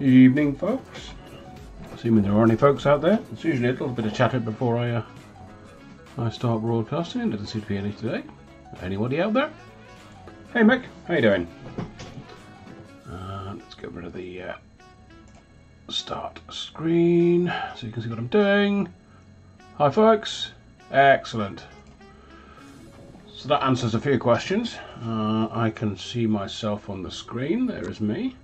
Evening, folks. Assuming there are any folks out there. It's usually a little bit of chatter before I uh, I start broadcasting. Doesn't seem to be any today. Anybody out there? Hey, Mick. How you doing? Uh, let's get rid of the uh, start screen so you can see what I'm doing. Hi, folks. Excellent. So that answers a few questions. Uh, I can see myself on the screen. There is me.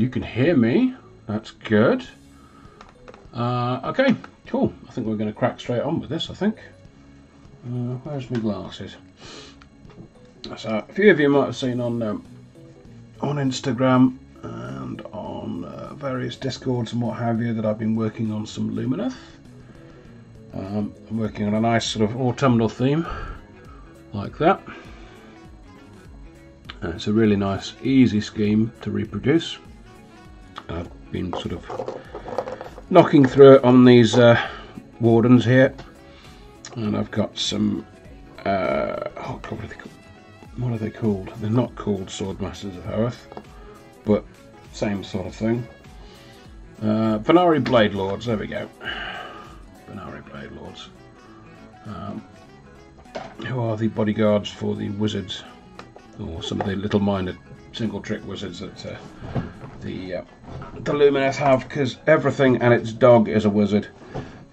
You can hear me. That's good. Uh, okay, cool. I think we're going to crack straight on with this, I think. Uh, where's my glasses? So, a few of you might have seen on um, on Instagram and on uh, various discords and what have you that I've been working on some Lumineth. Um, I'm working on a nice sort of autumnal theme like that. Uh, it's a really nice, easy scheme to reproduce. I've been sort of knocking through it on these uh, wardens here, and I've got some. Uh, oh God, what are, they called? what are they called? They're not called Swordmasters of Hoeth, but same sort of thing. Uh, Blade Lords, there we go. Vanari Blade Lords. Um, who are the bodyguards for the wizards or some of the little minor single trick wizards that uh, the uh, the Lumineth have because everything and its dog is a wizard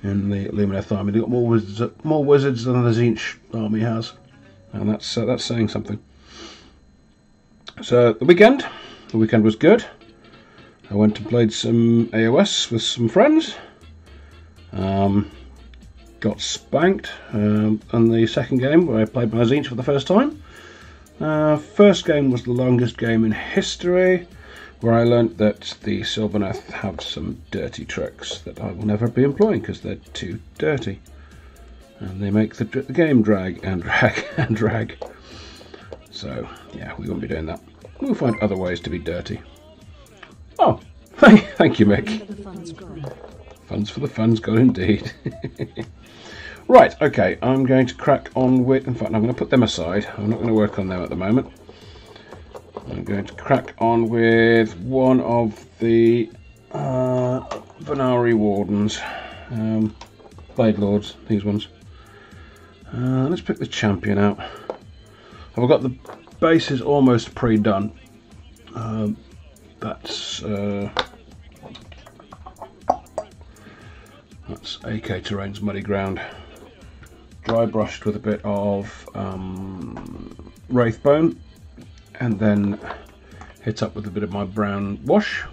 in the Lumineth army. They've got more wizards, more wizards than the Tzeentch army has, and that's uh, that's saying something. So the weekend, the weekend was good. I went and played some AOS with some friends. Um, got spanked um, on the second game where I played my Tzeentch for the first time. Uh, first game was the longest game in history, where I learnt that the Sylvaneth have some dirty tricks that I will never be employing because they're too dirty. And they make the, the, game drag and drag and drag. So, yeah, we won't be doing that. We'll find other ways to be dirty. Oh, thank you, Mick. Funds for the funds, God indeed. Right, okay, I'm going to crack on with, in fact, I'm going to put them aside. I'm not going to work on them at the moment. I'm going to crack on with one of the uh, Vanari Wardens, um, Blade Lords, these ones. Uh, let's pick the champion out. I've got the bases almost pre-done. Um, that's uh, that's AK Terrain's Muddy Ground dry brushed with a bit of um, Wraithbone and then hit up with a bit of my brown wash.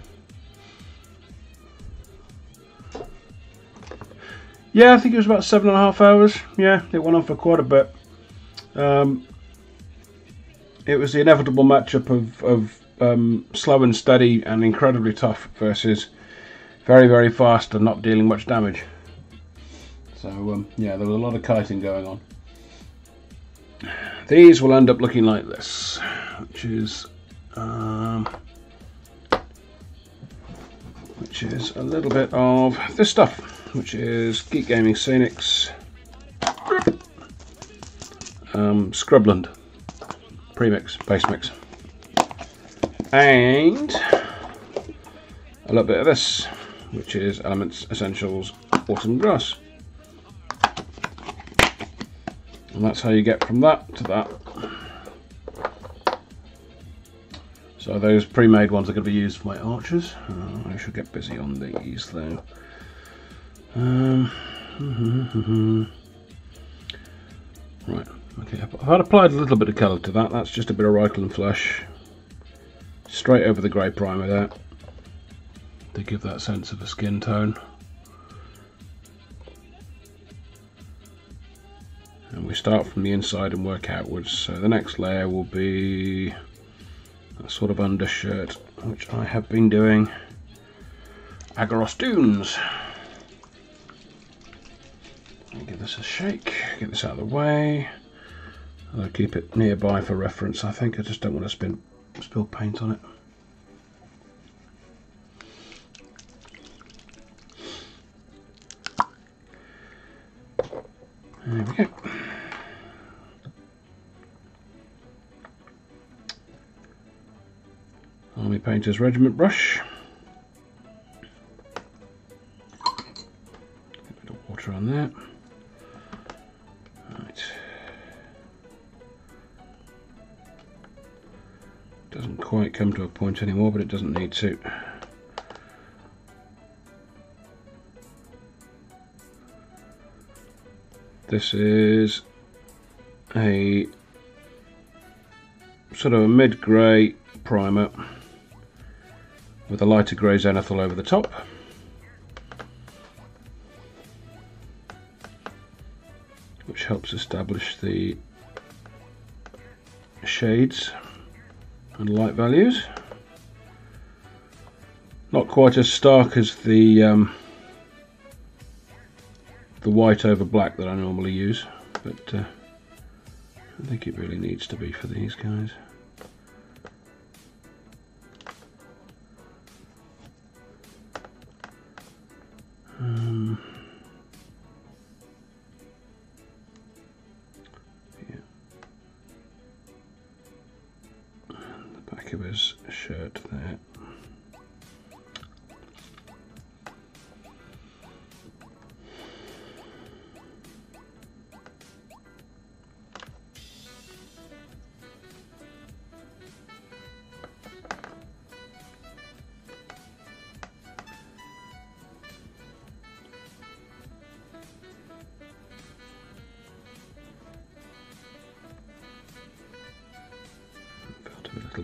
Yeah, I think it was about seven and a half hours. Yeah, it went on for quite a bit. Um, it was the inevitable matchup of, of um, slow and steady and incredibly tough versus very, very fast and not dealing much damage. So, um, yeah, there was a lot of kiting going on. These will end up looking like this, which is um, which is a little bit of this stuff, which is Geek Gaming Scenics um, Scrubland premix, base mix, and a little bit of this, which is Elements Essentials Autumn Grass. And that's how you get from that to that. So those pre-made ones are going to be used for my archers. Uh, I should get busy on these though. Um, right, okay, I've applied a little bit of colour to that. That's just a bit of Reikland Flesh. Straight over the grey primer there. To give that sense of a skin tone. And we start from the inside and work outwards. So the next layer will be a sort of undershirt which I have been doing. Aggaros Dunes. Give this a shake get this out of the way. I'll keep it nearby for reference. I think I just don't want to spin, spill paint on it There we go. Army Painter's Regiment brush. A bit of water on there. Right. Doesn't quite come to a point anymore, but it doesn't need to. This is a sort of a mid-grey primer with a lighter grey zenithal over the top. which helps establish the shades and light values. Not quite as stark as the um, the white over black that I normally use, but uh, I think it really needs to be for these guys. Um, yeah. the back of his shirt there.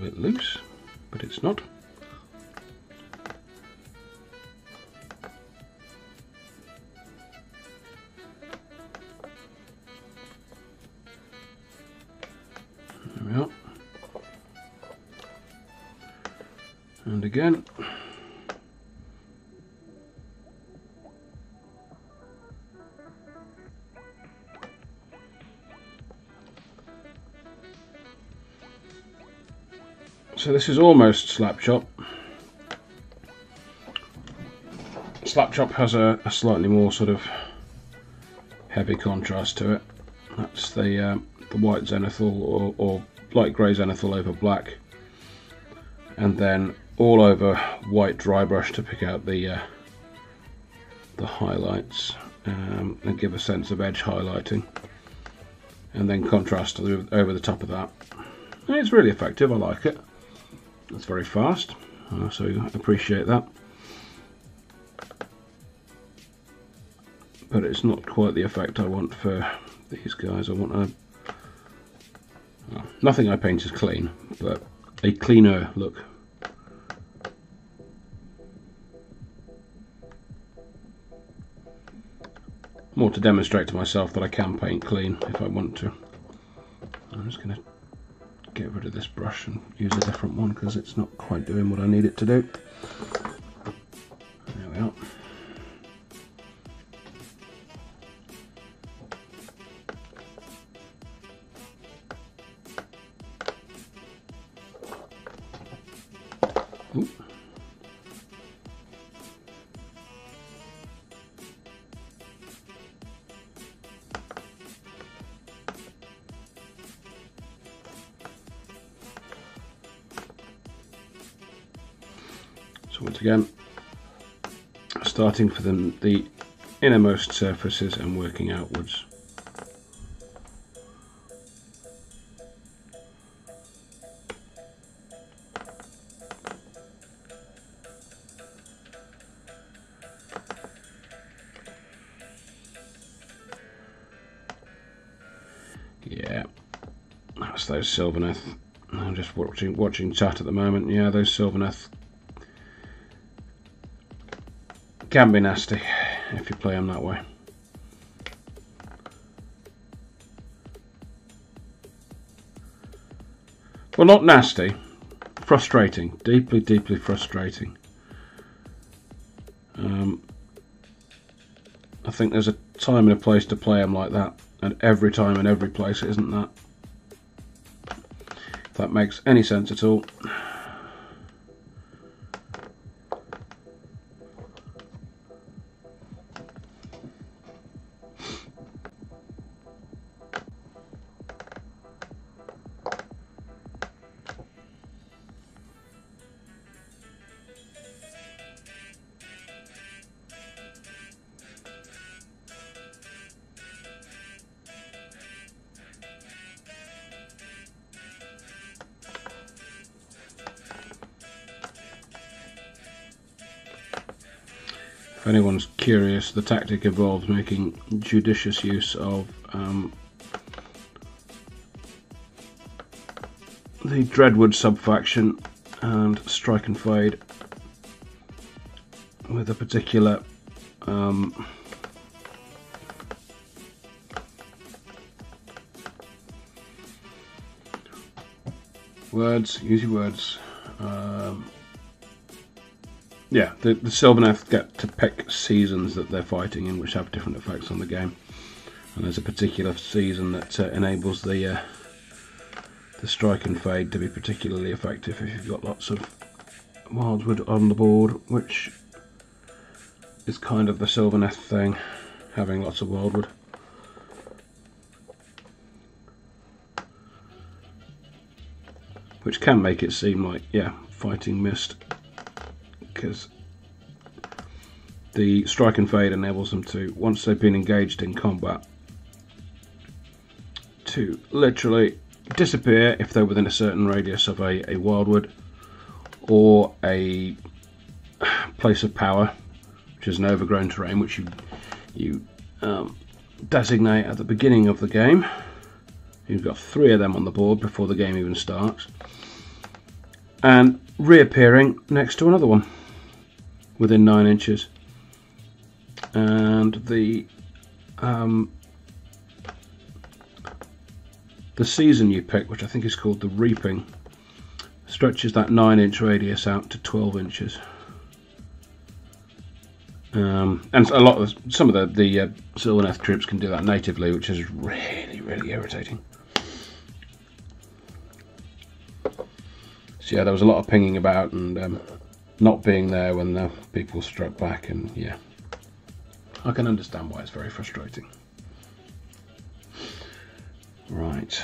Bit loose, but it's not. So this is almost slap chop. Slap chop has a, a slightly more sort of heavy contrast to it. That's the uh, the white zenithal or, or light grey zenithal over black, and then all over white dry brush to pick out the uh, the highlights um, and give a sense of edge highlighting, and then contrast over the top of that. It's really effective. I like it. That's very fast, uh, so appreciate that. But it's not quite the effect I want for these guys. I want a... Nothing I paint is clean, but a cleaner look. More to demonstrate to myself that I can paint clean if I want to. I'm just going to get rid of this brush and use a different one because it's not quite doing what I need it to do. There we are. For the, the innermost surfaces and working outwards. Yeah, that's those Sylvaneth. I'm just watching watching chat at the moment. Yeah, those Sylvaneth can be nasty if you play them that way. Well, not nasty, frustrating, deeply, deeply frustrating. Um, I think there's a time and a place to play them like that, and every time and every place isn't that. If that makes any sense at all. The tactic involves making judicious use of um, the Dreadwood subfaction and Strike and Fade with a particular um, words, use your words. Um, yeah, the, the Sylvaneth get to pick seasons that they're fighting in, which have different effects on the game. And there's a particular season that uh, enables the uh, the strike and fade to be particularly effective if you've got lots of wildwood on the board, which is kind of the Sylvaneth thing, having lots of wildwood. Which can make it seem like, yeah, fighting mist because the strike and fade enables them to, once they've been engaged in combat, to literally disappear if they're within a certain radius of a, a wildwood or a place of power, which is an overgrown terrain, which you you um, designate at the beginning of the game. You've got three of them on the board before the game even starts, and reappearing next to another one within nine inches. And the um, the season you pick, which I think is called the reaping, stretches that nine inch radius out to 12 inches. Um, and a lot of some of the the uh, Sylvaneth troops can do that natively, which is really really irritating. So yeah, there was a lot of pinging about and um, not being there when the people struck back, and yeah, I can understand why it's very frustrating. Right.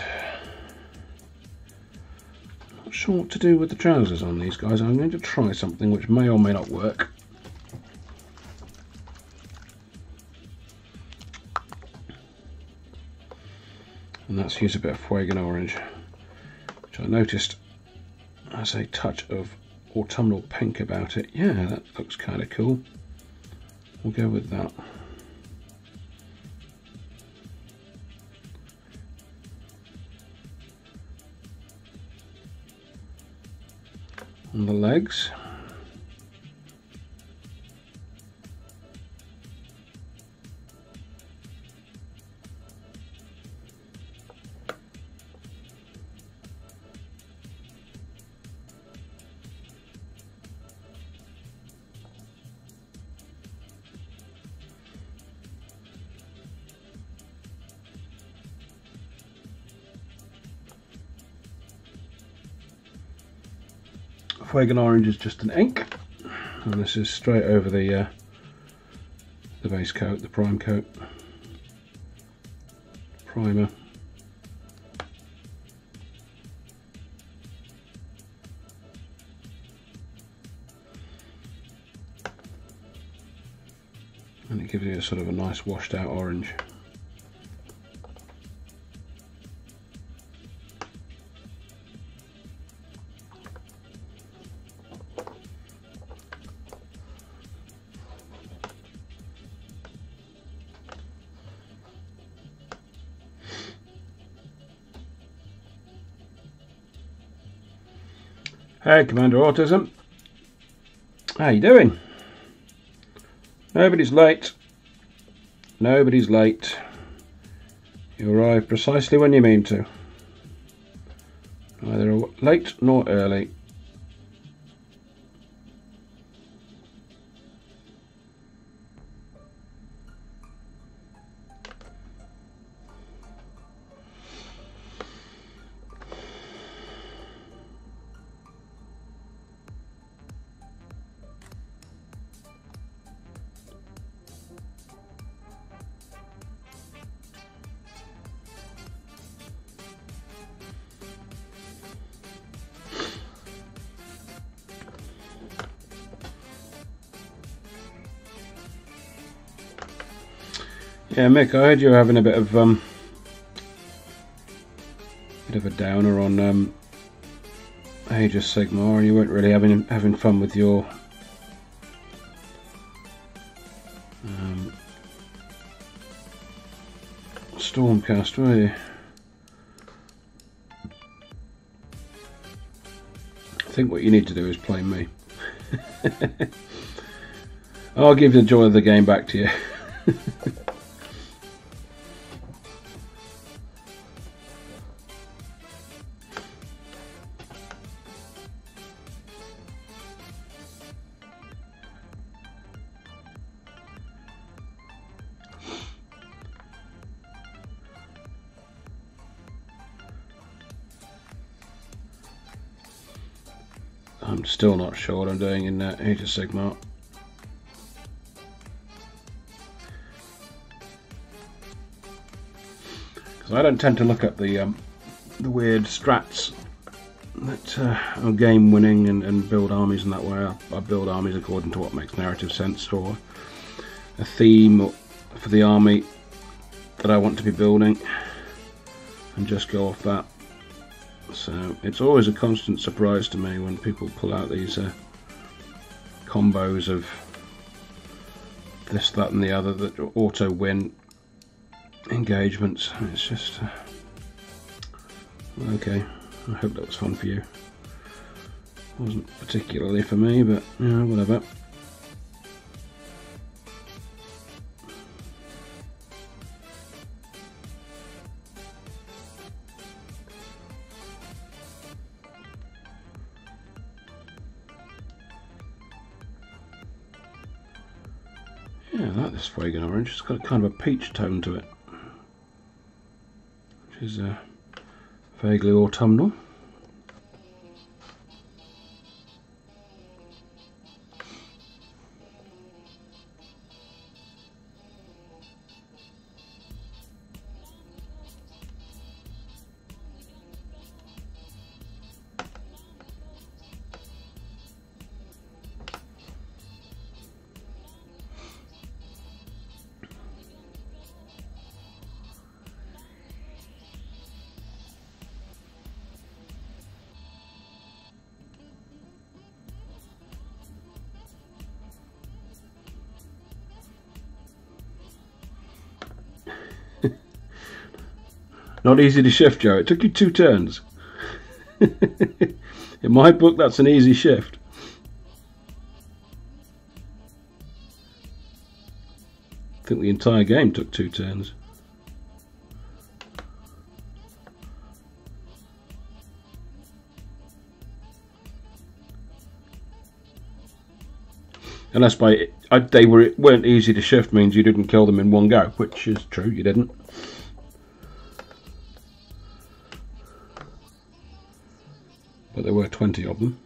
Not sure what to do with the trousers on these guys. I'm going to try something which may or may not work. And that's use a bit of Fuegan Orange, which I noticed has a touch of autumnal pink about it. Yeah, that looks kind of cool. We'll go with that. On the legs. Fuegan Orange is just an ink, and this is straight over the uh, the base coat, the prime coat, primer. and it gives you a sort of a nice washed out orange. Hey, Commander Autism. How you doing? Nobody's late. Nobody's late. You arrive precisely when you mean to. Neither late nor early. Yeah, Mick, I heard you were having a bit of um, bit of a downer on um, Age of Sigmar, and you weren't really having having fun with your um, Stormcast, were you? I think what you need to do is play me. I'll give the joy of the game back to you. I'm doing in uh, Age of Sigmar. Because I don't tend to look at the um, the weird strats that uh, are game winning and, and, build armies in that way. I, I, build armies according to what makes narrative sense or a theme for the army that I want to be building and just go off that. So it's always a constant surprise to me when people pull out these uh, combos of this, that and the other that auto win engagements. It's just... Uh, okay, I hope that was fun for you. Wasn't particularly for me, but know, whatever. Got kind of a peach tone to it, which is uh, vaguely autumnal. Not easy to shift, Joe. It took you two turns. In my book, that's an easy shift. I think the entire game took two turns. Unless by they were weren't easy to shift means you didn't kill them in one go, which is true, you didn't. 20 of them.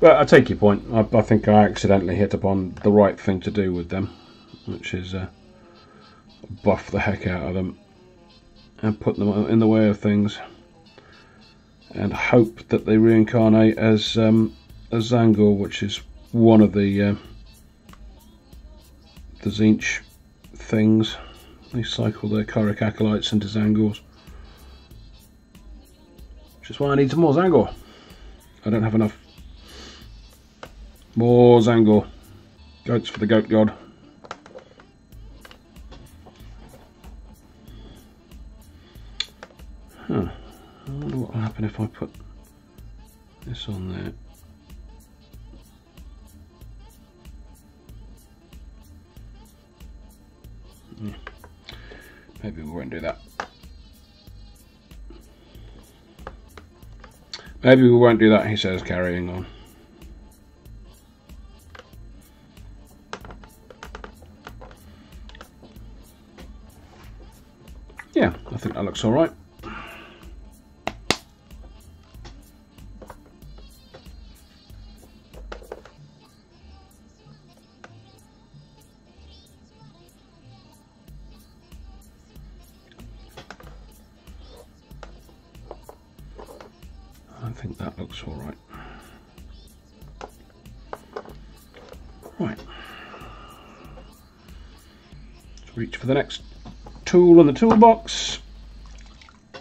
But I take your point. I, I, think I accidentally hit upon the right thing to do with them, which is uh, buff the heck out of them and put them in the way of things and hope that they reincarnate as um, a Tzaangor, which is one of the uh, the Tzeentch things. They cycle their Kairic Acolytes into Tzaangors. Which is why I need some more Tzaangor. I don't have enough. More Tzaangor. Goats for the Goat God. If I put this on there. Yeah. Maybe we won't do that. Maybe we won't do that, he says, carrying on. Yeah, I think that looks alright. For the next tool in the toolbox,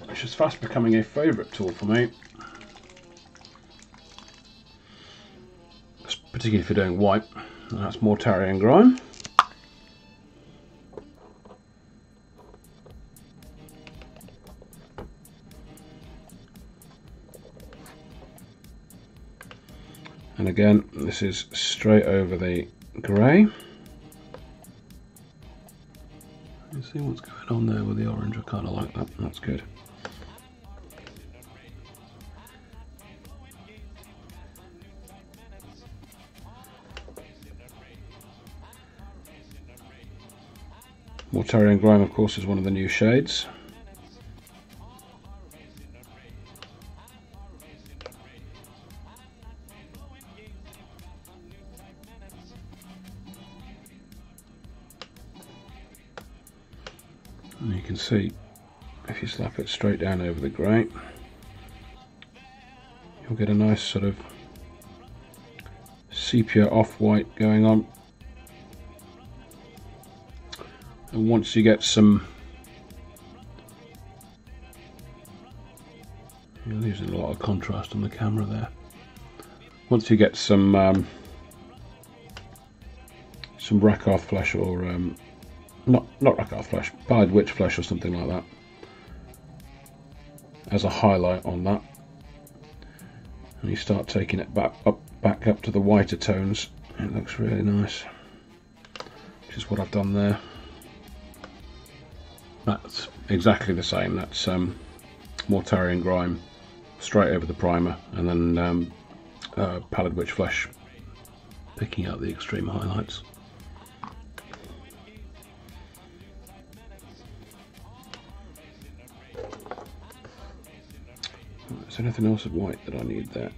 which is fast becoming a favourite tool for me. Particularly if you're doing white. That's Mortarion and grime. and again this is straight over the grey see what's going on there with the orange. I kind of like that. That's good. Mortarion Grime of course is one of the new shades it straight down over the grate, you'll get a nice sort of sepia off-white going on. And once you get some you're losing a lot of contrast on the camera there. Once you get some um, some Rakarth flesh or um, not not Rakarth flesh, Pallid Wych flesh or something like that as a highlight on that. And you start taking it back up back up to the whiter tones. It looks really nice. Which is what I've done there. That's exactly the same. That's um, Mortarion Grime straight over the primer and then um, uh, Pallid Wych flesh picking out the extreme highlights. Anything else of white that I need there?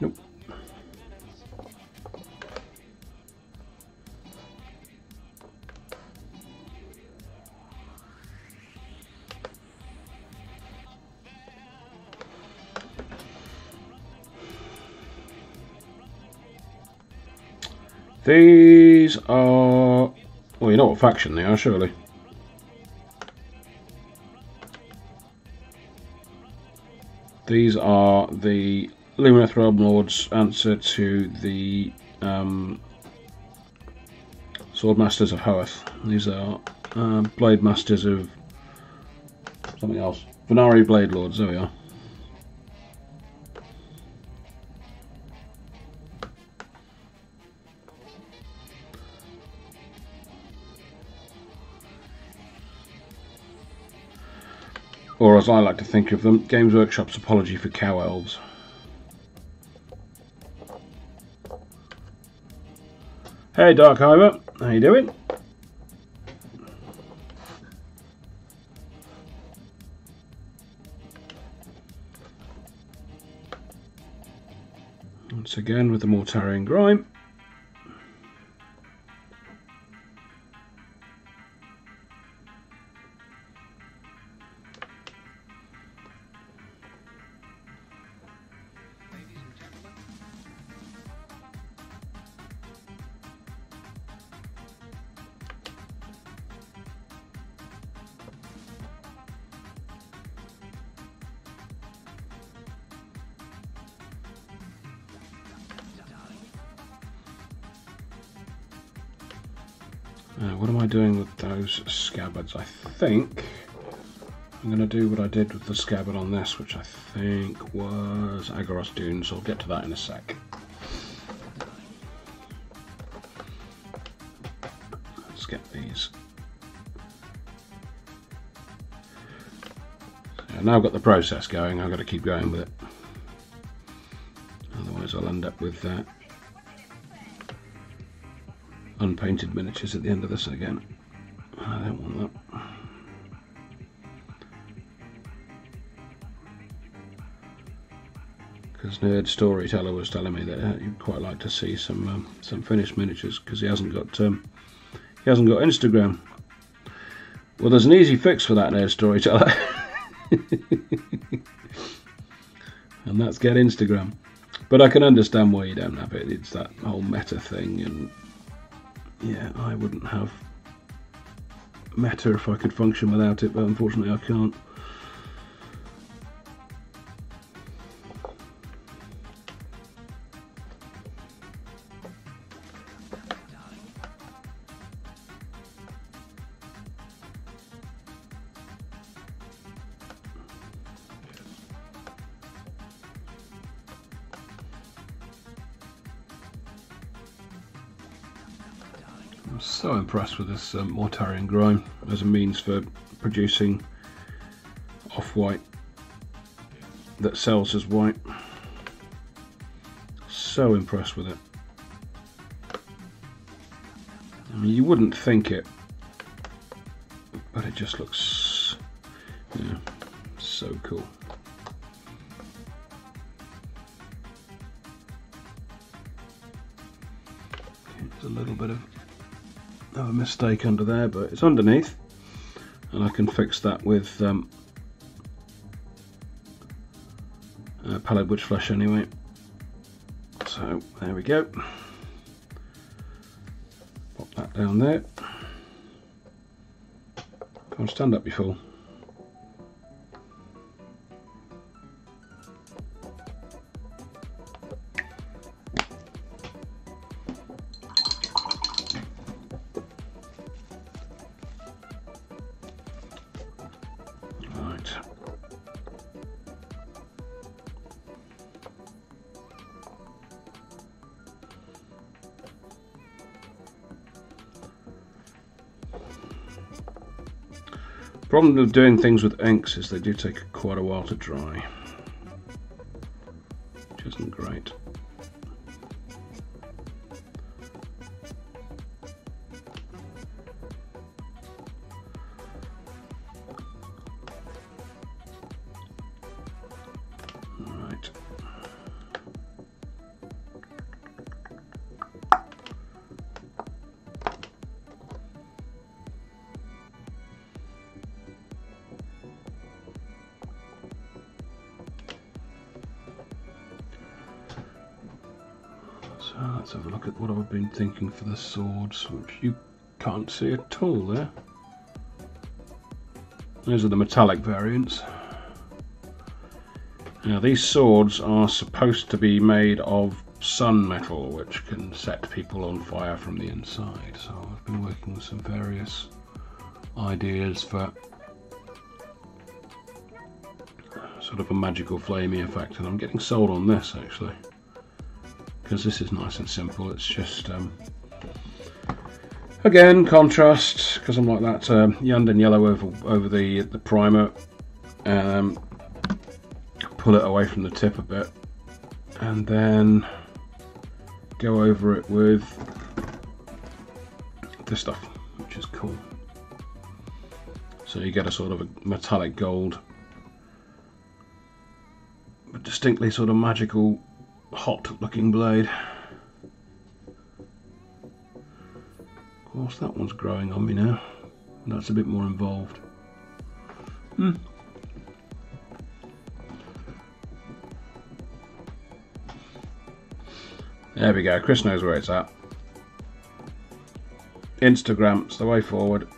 Nope. These are... Well, you know what faction they are, surely. These are the Lumineth Realm Lord's answer to the um, Sword Masters of Hoeth. These are um, Blade Masters of something else. Vanari Blade Lords, there we are. as I like to think of them, Games Workshop's apology for cow elves. Hey Darkhiver, how you doing? Once again with the Mortarion Grime. Scabbards? I think I'm going to do what I did with the scabbard on this, which I think was Aggaros Dunes. I'll get to that in a sec. Let's get these. So now I've got the process going, I've got to keep going with it. Otherwise I'll end up with. Uh, unpainted miniatures at the end of this again. Because Nerd Storyteller was telling me that uh, he'd quite like to see some um, some finished miniatures because he hasn't got um, he hasn't got Instagram. Well, there's an easy fix for that, Nerd Storyteller, and that's get Instagram. But I can understand why you don't have it. It's that whole meta thing and yeah, I wouldn't have Meta if I could function without it, but unfortunately I can't. Impressed with this um, Mortarion grime as a means for producing off-white that sells as white. So impressed with it. I mean, you wouldn't think it, but it just looks, yeah, so cool. A little bit of mistake under there, but it's underneath, and I can fix that with um, pallid wood flesh anyway. So there we go. Pop that down there. Come on, stand up, you fool. Problem with doing things with inks is they do take quite a while to dry, thinking for the swords, which you can't see at all there. Those are the metallic variants. Now these swords are supposed to be made of sun metal, which can set people on fire from the inside. So I've been working with some various ideas for sort of a magical flamey effect, and I'm getting sold on this actually because this is nice and simple. It's just, um, again, contrast, because I'm like that um, Iyanden yellow over, over the, the primer. Um, pull it away from the tip a bit. And then go over it with this stuff, which is cool. So you get a sort of a metallic gold, but distinctly sort of magical hot looking blade. Of course that one's growing on me now. That's a bit more involved. Hmm. There we go, Chris knows where it's at. Instagram, Instagram's the way forward.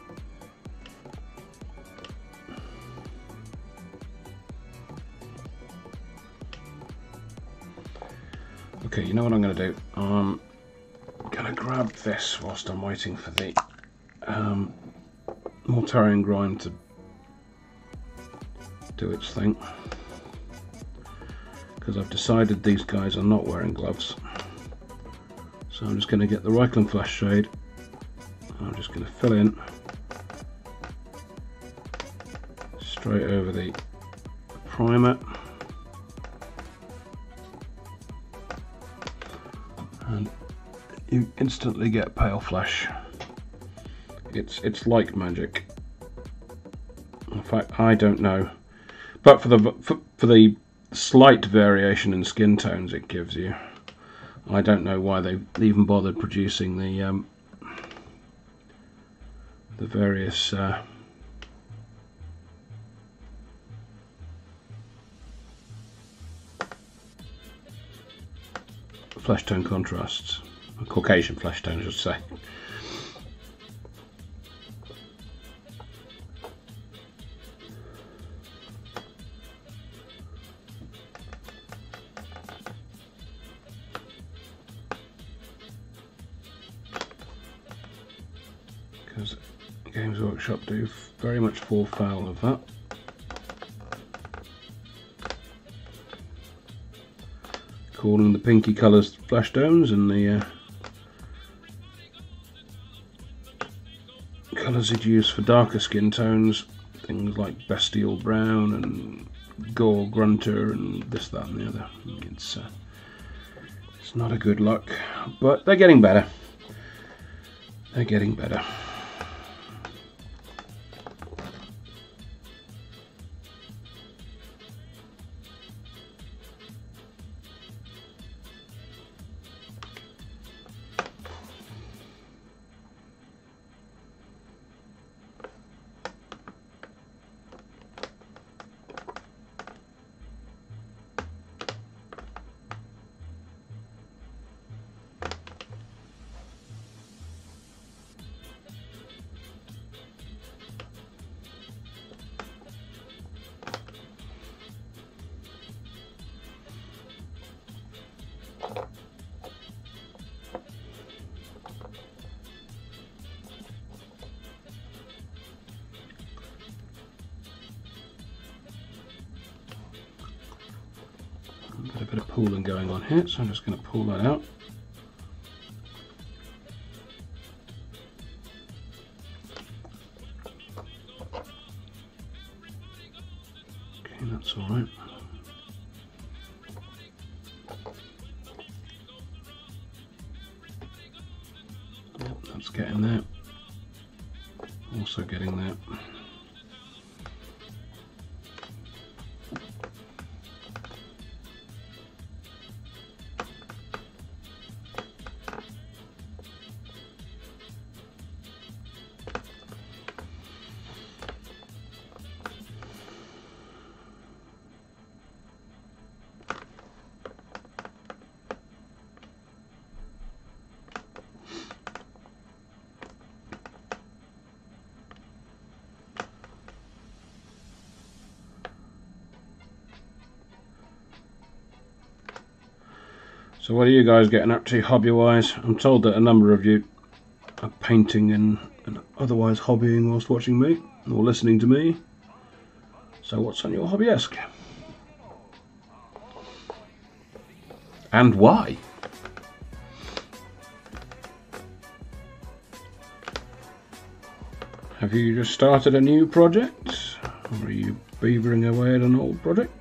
I'm do? I'm going to grab this whilst I'm waiting for the um, Mortarion Grime to do its thing. Because I've decided these guys are not wearing gloves. So I'm just to get the Reikland Fleshshade. I'm just to fill in straight over the primer. Instantly get pale flash. It's it's like magic. In fact, I don't know, but for the for, for the slight variation in skin tones it gives you, I don't know why they've even bothered producing the um, the various uh, flesh tone contrasts, Caucasian flesh tone I should say. because Games Workshop do very much fall foul of that. Calling the pinky colours flash tones and the uh, colours you'd use for darker skin tones, things like Bestial Brown and Gore-Grunta and this, that and the other. It's, uh, it's not a good look, but they're getting better. They're getting better. Here, so I'm just going to pull that out. So what are you guys getting up to hobby-wise? I'm told that a number of you are painting and, and otherwise hobbying whilst watching me or listening to me. So what's on your hobby-esque? And why? Have you just started a new project? Or are you beavering away at an old project?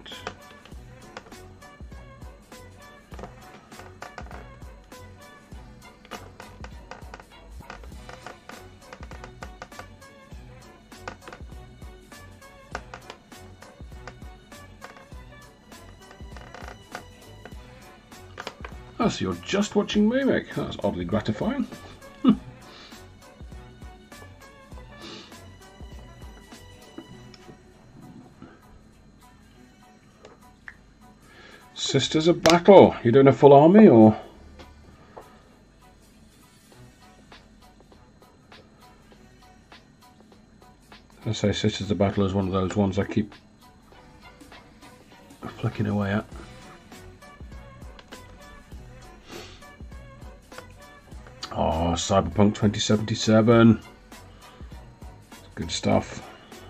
Just watching make. That's oddly gratifying. Hmm. Sisters of Battle. You doing a full army or? I say Sisters of Battle is one of those ones I keep flicking away at. Cyberpunk 2077. Good stuff.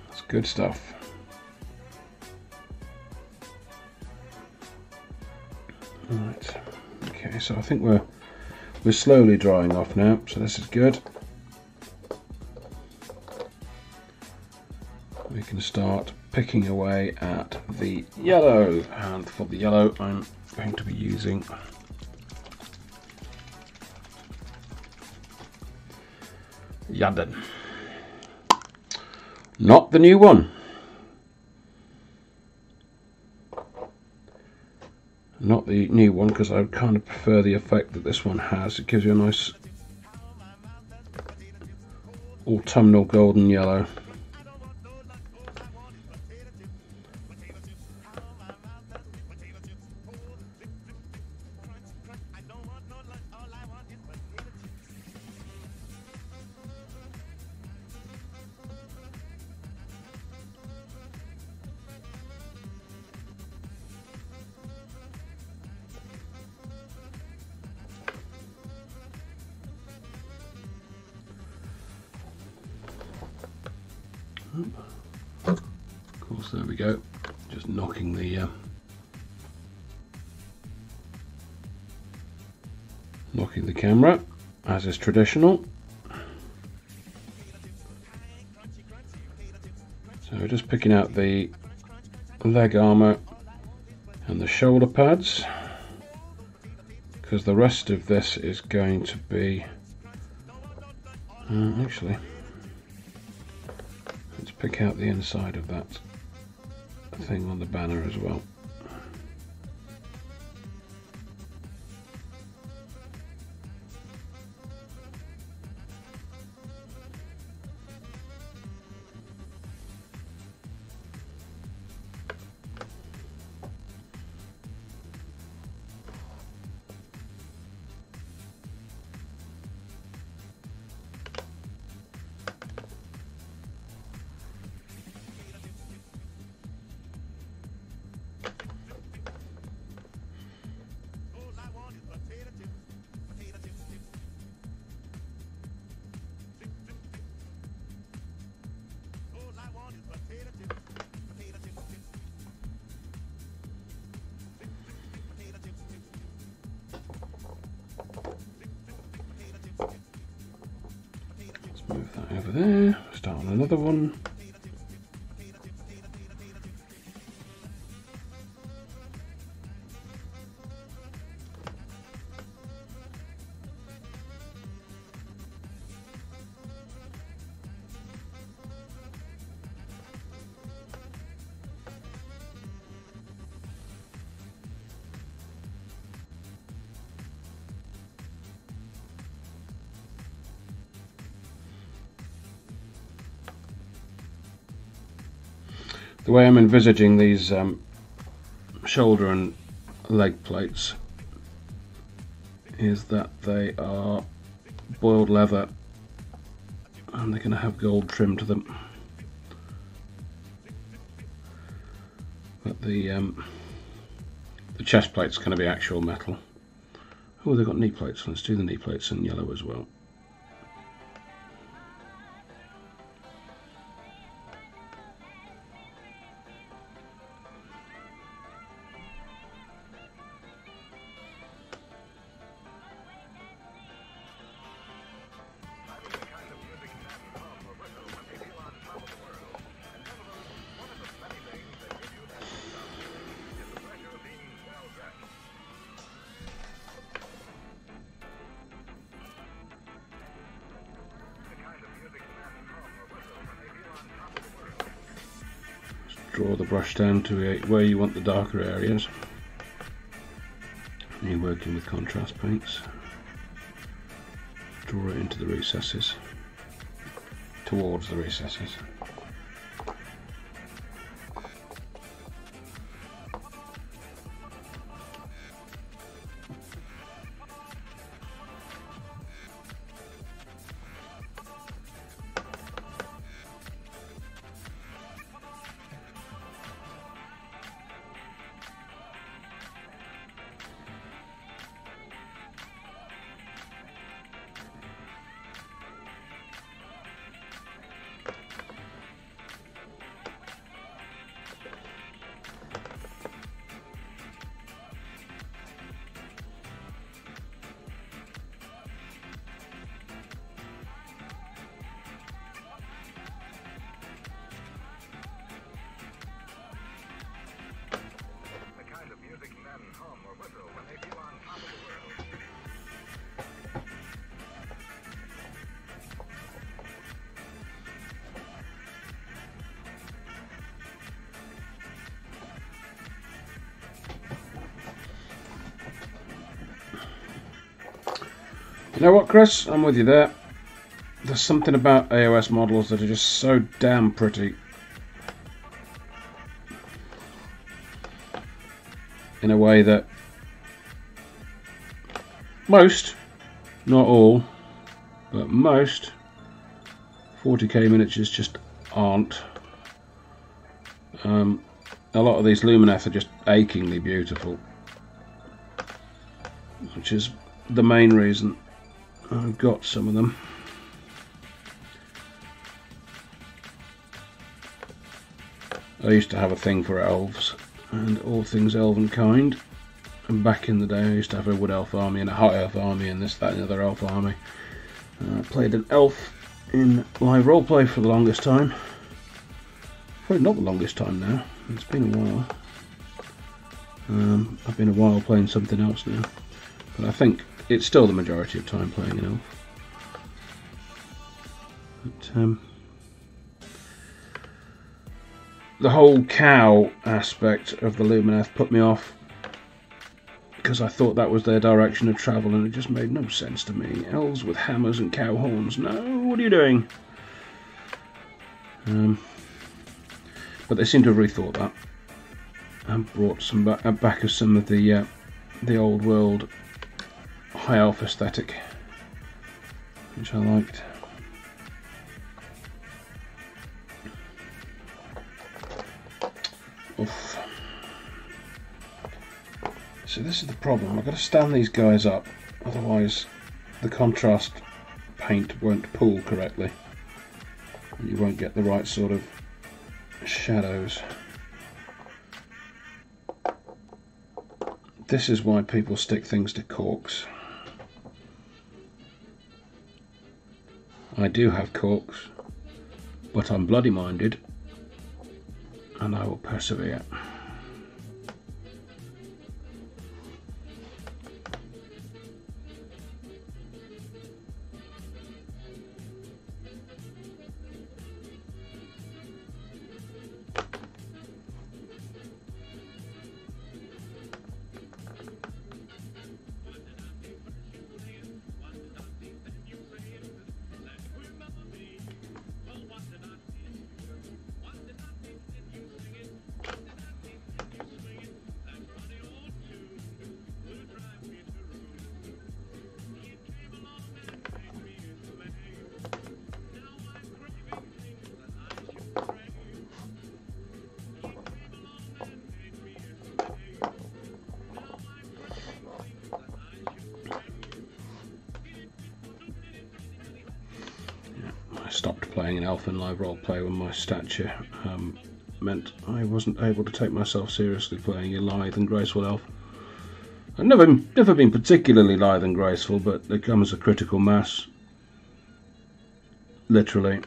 It's good stuff. Right. Okay, so I think we're we're slowly drying off now, so this is good. We can start picking away at the yellow, and for the yellow I'm going to be using Yanden. Not the new one. Not the new one because I kind of prefer the effect that this one has. It gives you a nice autumnal golden yellow. Traditional. So we're just picking out the leg armour and the shoulder pads because the rest of this is going to be uh, actually let's pick out the inside of that thing on the banner as well. The way I'm envisaging these um, shoulder and leg plates is that they are boiled leather and they're going to have gold trim to them. But the um, the chest plate's going to be actual metal. Oh, they've got knee plates. Let's do the knee plates in yellow as well. To where you want the darker areas. You're working with contrast paints. Draw it into the recesses, towards the recesses. You know what, Chris? I'm with you there. There's something about AOS models that are just so damn pretty. In a way that most, not all, but most 40k miniatures just aren't. Um, a lot of these Lumineth are just achingly beautiful, which is the main reason I've got some of them. I used to have a thing for elves and all things elven kind. And back in the day, I used to have a wood elf army and a high elf army and this, that, and the other elf army. Uh, I played an elf in live roleplay for the longest time. Probably not the longest time now. It's been a while. Um, I've been a while playing something else now. But I think it's still the majority of time playing an elf. But, um, the whole cow aspect of the Lumineth put me off because I thought that was their direction of travel and it just made no sense to me. Elves with hammers and cow horns. No, what are you doing? Um, but they seem to have rethought that and brought some back, back of some of the uh, the old world high elf aesthetic, which I liked. Oof. So this is the problem. I've got to stand these guys up, otherwise the contrast paint won't pool correctly. You won't get the right sort of shadows. This is why people stick things to corks. I do have corks, but I'm bloody minded and I will persevere. Live role play when my stature um, meant I wasn't able to take myself seriously playing a lithe and graceful elf. I've never, never been particularly lithe and graceful, but there comes a critical mass, literally,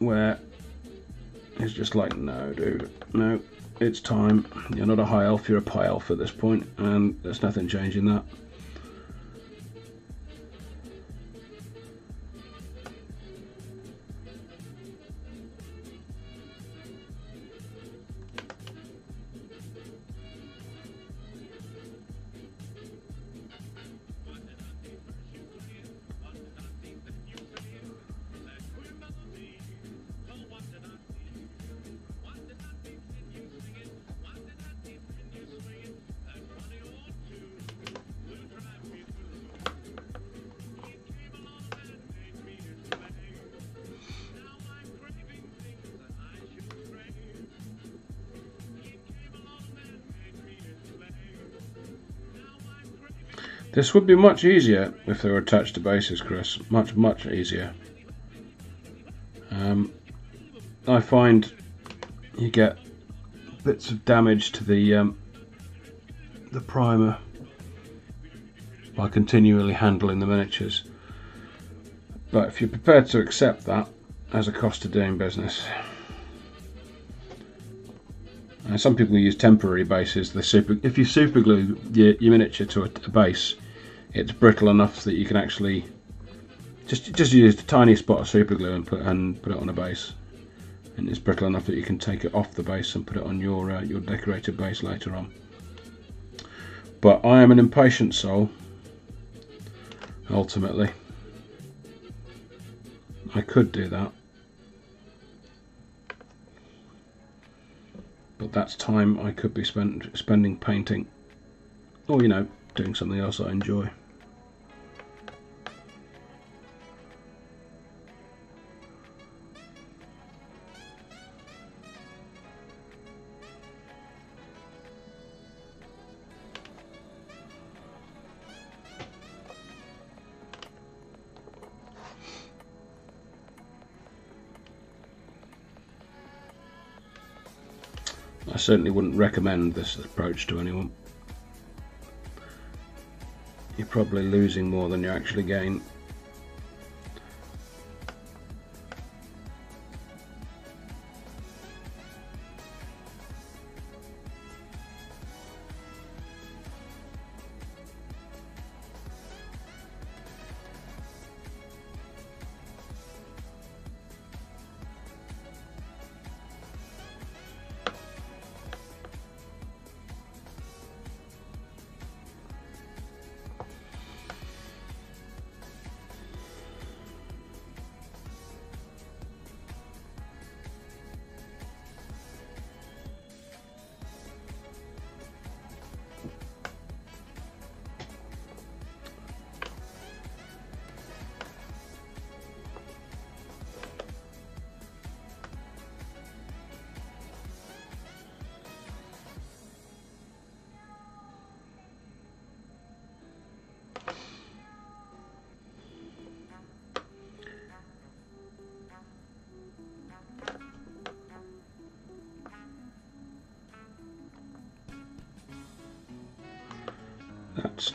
where it's just like, no, dude, no, it's time. You're not a high elf, you're a pie elf at this point, and there's nothing changing that. This would be much easier if they were attached to bases, Chris. Much, much easier. Um, I find you get bits of damage to the um, the primer by continually handling the miniatures. But if you're prepared to accept that as a cost of doing business, and some people use temporary bases. The super, if you super glue your, your miniature to a, a, base, it's brittle enough that you can actually just just use a tiny spot of super glue and put and put it on a base, and it's brittle enough that you can take it off the base and put it on your uh, your decorated base later on. But I am an impatient soul. Ultimately, I could do that. but that's time I could be spent spending painting or you know doing something else I enjoy certainly wouldn't recommend this approach to anyone. You're probably losing more than you actually gain.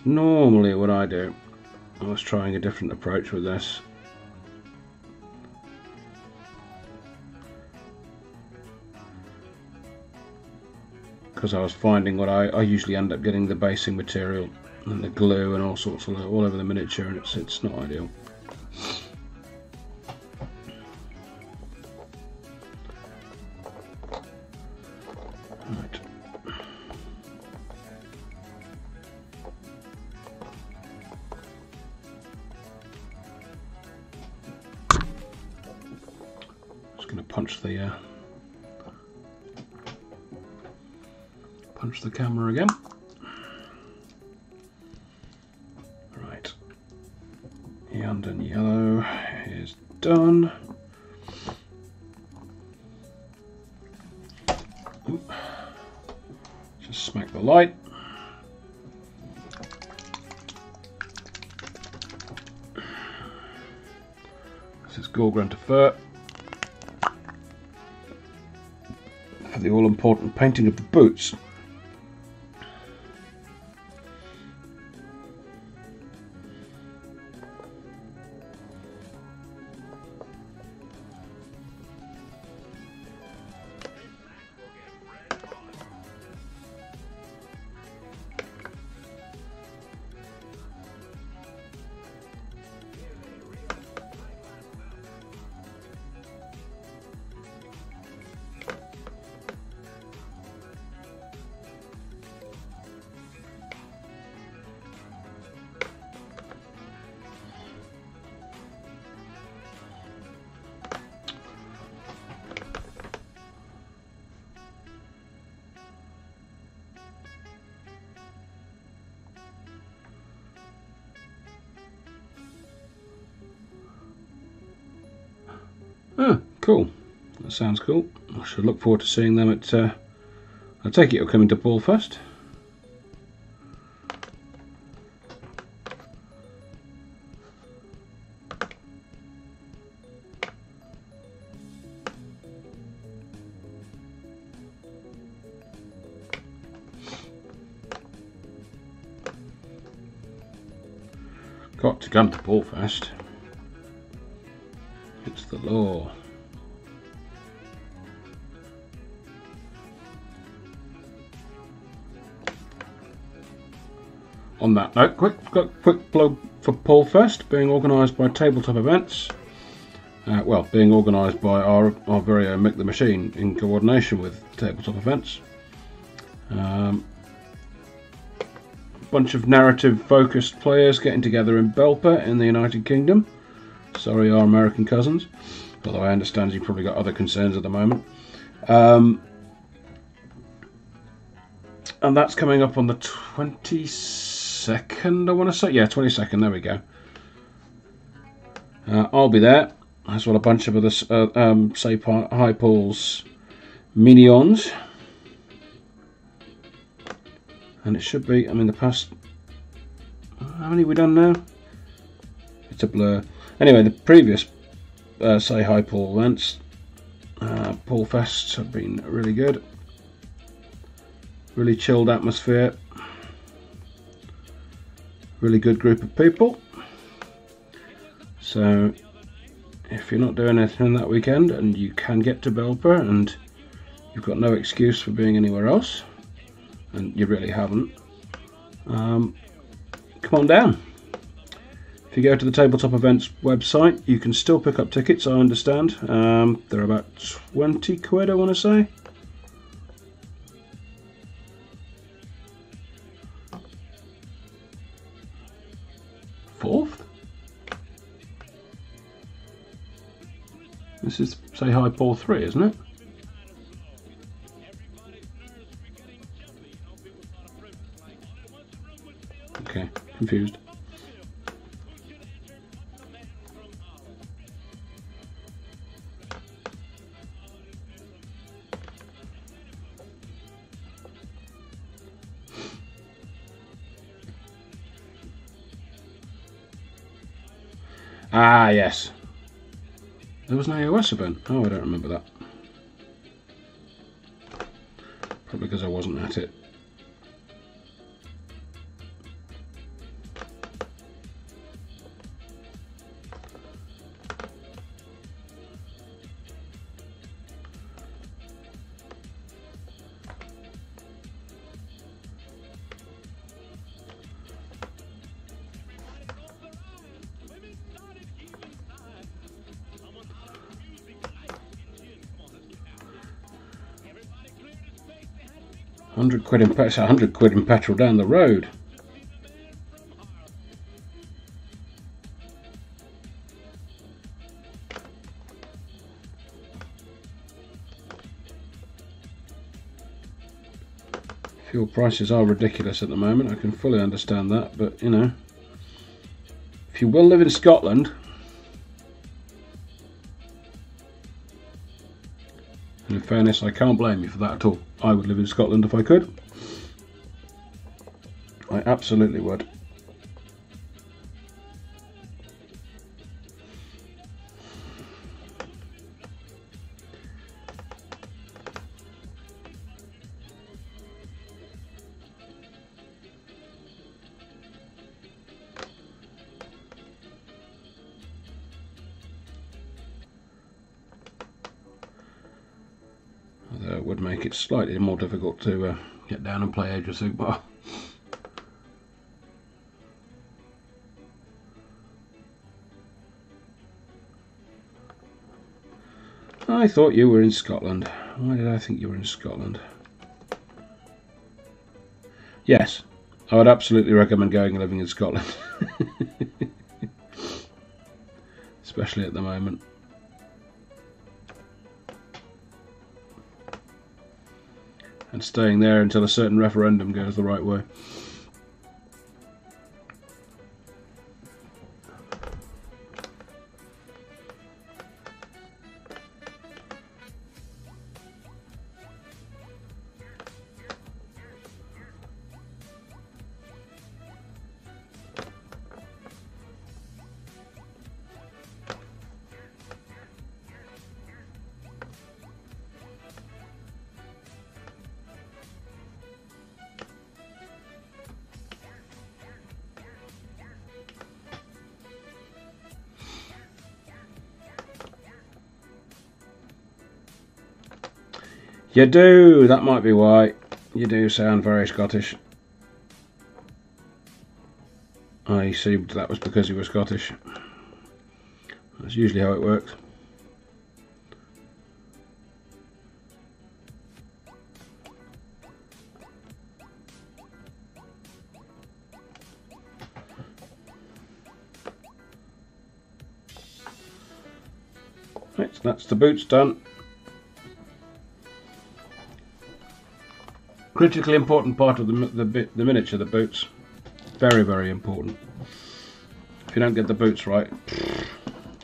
Normally what I do. I was trying a different approach with this. Because I was finding what I, I usually end up getting the basing material and the glue and all sorts of all over the miniature and it's it's not ideal. Punch the uh, punch the camera again. Right, and yellow is done. Just smack the light. This is Gore-Grunta Fur. The all-important painting of the boots. sounds cool. I should look forward to seeing them at... Uh, I take it you're coming to Ballfest? Got to come to Ballfest. That note, quick, quick plug for Poolfest being organised by Tabletop Events. Uh, well, being organised by our, our very own Mick the Machine in coordination with Tabletop Events. Um, bunch of narrative focused players getting together in Belper in the United Kingdom. Sorry, our American cousins. Although I understand you've probably got other concerns at the moment. Um, and that's coming up on the 22nd, I want to say. Yeah, 22nd, there we go. Uh, I'll be there. As well a bunch of other uh, um, say high Paul's minions. And it should be I mean the past how many we done now? It's a blur. Anyway the previous uh, say high Paul events uh, pool fests have been really good. Really chilled atmosphere really good group of people. So if you're not doing anything that weekend and you can get to Belper and you've got no excuse for being anywhere else and you really haven't um, come on down. If you go to the tabletop events website you can still pick up tickets I understand. Um, they're about 20 quid I want to say say hi Paul 3, isn't it? Okay, confused. Ah, yes. There was an AOS event. Oh, I don't remember that. Probably because I wasn't at it. 100 quid in petrol, 100 quid in petrol down the road. Fuel prices are ridiculous at the moment, I can fully understand that, but you know, if you will live in Scotland, and in fairness, I can't blame you for that at all. I would live in Scotland if I could. I absolutely would. Difficult to uh, get down and play Age of Sigmar. I thought you were in Scotland. Why did I think you were in Scotland? Yes, I would absolutely recommend going and living in Scotland. Especially at the moment. Staying there until a certain referendum goes the right way. You do, that might be why. You do sound very Scottish. I assumed that was because you were Scottish. That's usually how it works. Right, so that's the boots done. Critically important part of the, the, the miniature, the boots. Very, very important. If you don't get the boots right,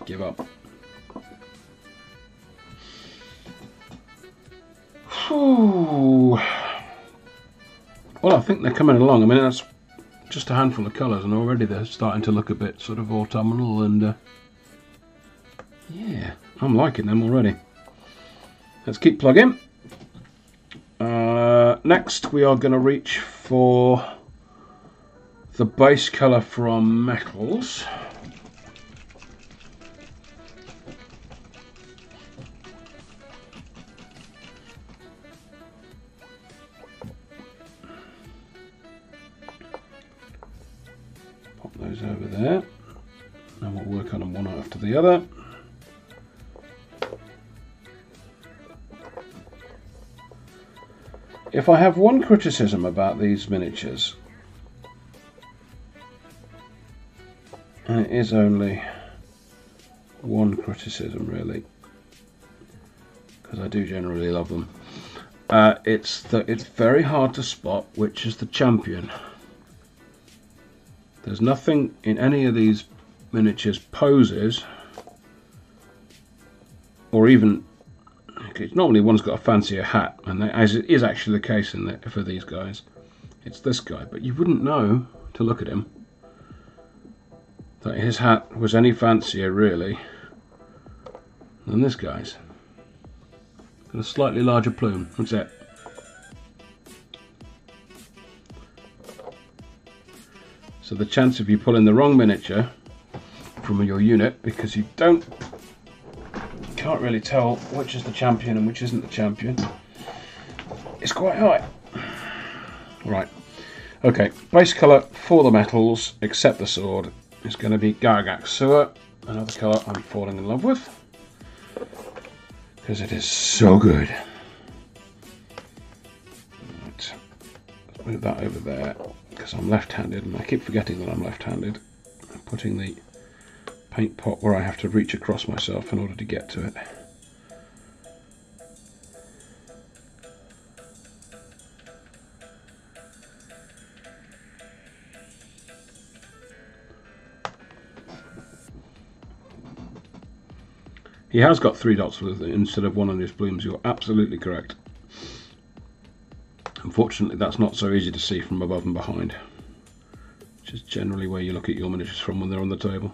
give up. Whew. Well, I think they're coming along. I mean, that's just a handful of colours, and already they're starting to look a bit sort of autumnal and uh, yeah, I'm liking them already. Let's keep plugging. Uh, next, we are going to reach for the base colour from Metals. Pop those over there. And we'll work on them one after the other. If I have one criticism about these miniatures, and it is only one criticism really, because I do generally love them, uh, it's that it's very hard to spot which is the champion. There's nothing in any of these miniatures poses, or even normally one's got a fancier hat, and that, as it is actually the case in the, for these guys, it's this guy. But you wouldn't know to look at him that his hat was any fancier, really, than this guy's. Got a slightly larger plume. What's that? So the chance of you pulling the wrong miniature from your unit because you don't can't really tell which is the champion and which isn't the champion. It's quite high. Right. Okay, base colour for the metals, except the sword, is going to be Garaghak's Sewer, another colour I'm falling in love with. Because it is so good. Right. Let's move that over there, because I'm left-handed, and I keep forgetting that I'm left-handed. I'm putting the paint pot where I have to reach across myself in order to get to it. He has got three dots instead of one on his blooms. You're absolutely correct. Unfortunately, that's not so easy to see from above and behind, which is generally where you look at your miniatures from when they're on the table.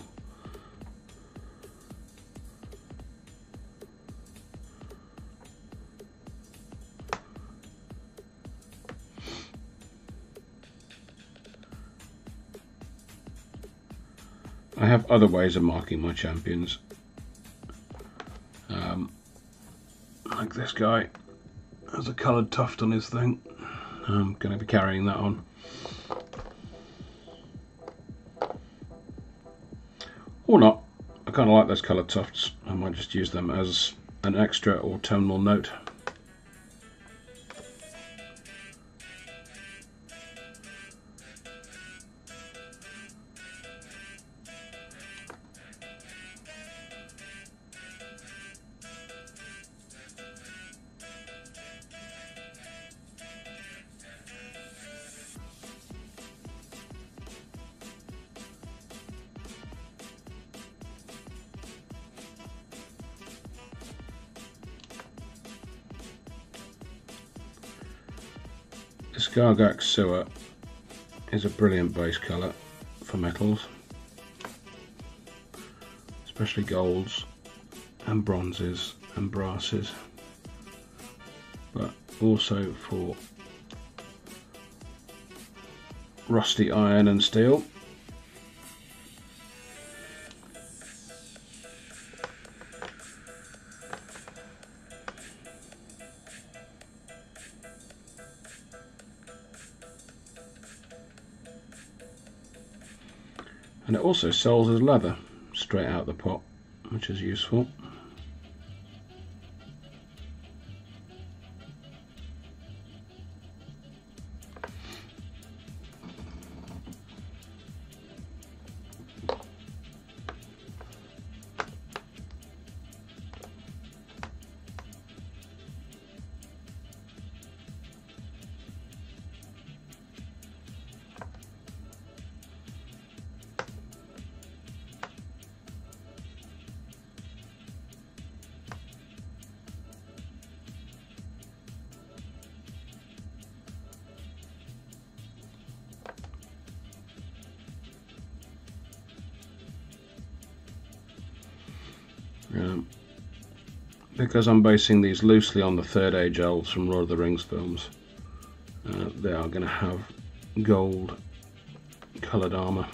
Have other ways of marking my champions. Um, like this guy has a coloured tuft on his thing. I'm going to be carrying that on. Or not. I kind of like those coloured tufts. I might just use them as an extra or tonal note. Sewer is a brilliant base colour for metals, especially golds and bronzes and brasses, but also for rusty iron and steel. And it also sells as leather straight out the pot, which is useful. Because I'm basing these loosely on the third age elves from Lord of the Rings films, uh, they are going to have gold coloured armour.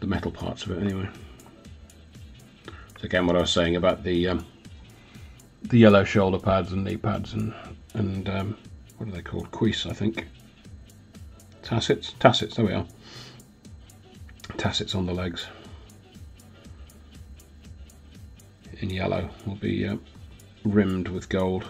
The metal parts of it, anyway. So again, what I was saying about the um, the yellow shoulder pads and knee pads and and um, what are they called? Cuisse, I think. Tassets, tassets. There we are. Tassets on the legs. Yellow will be uh, rimmed with gold.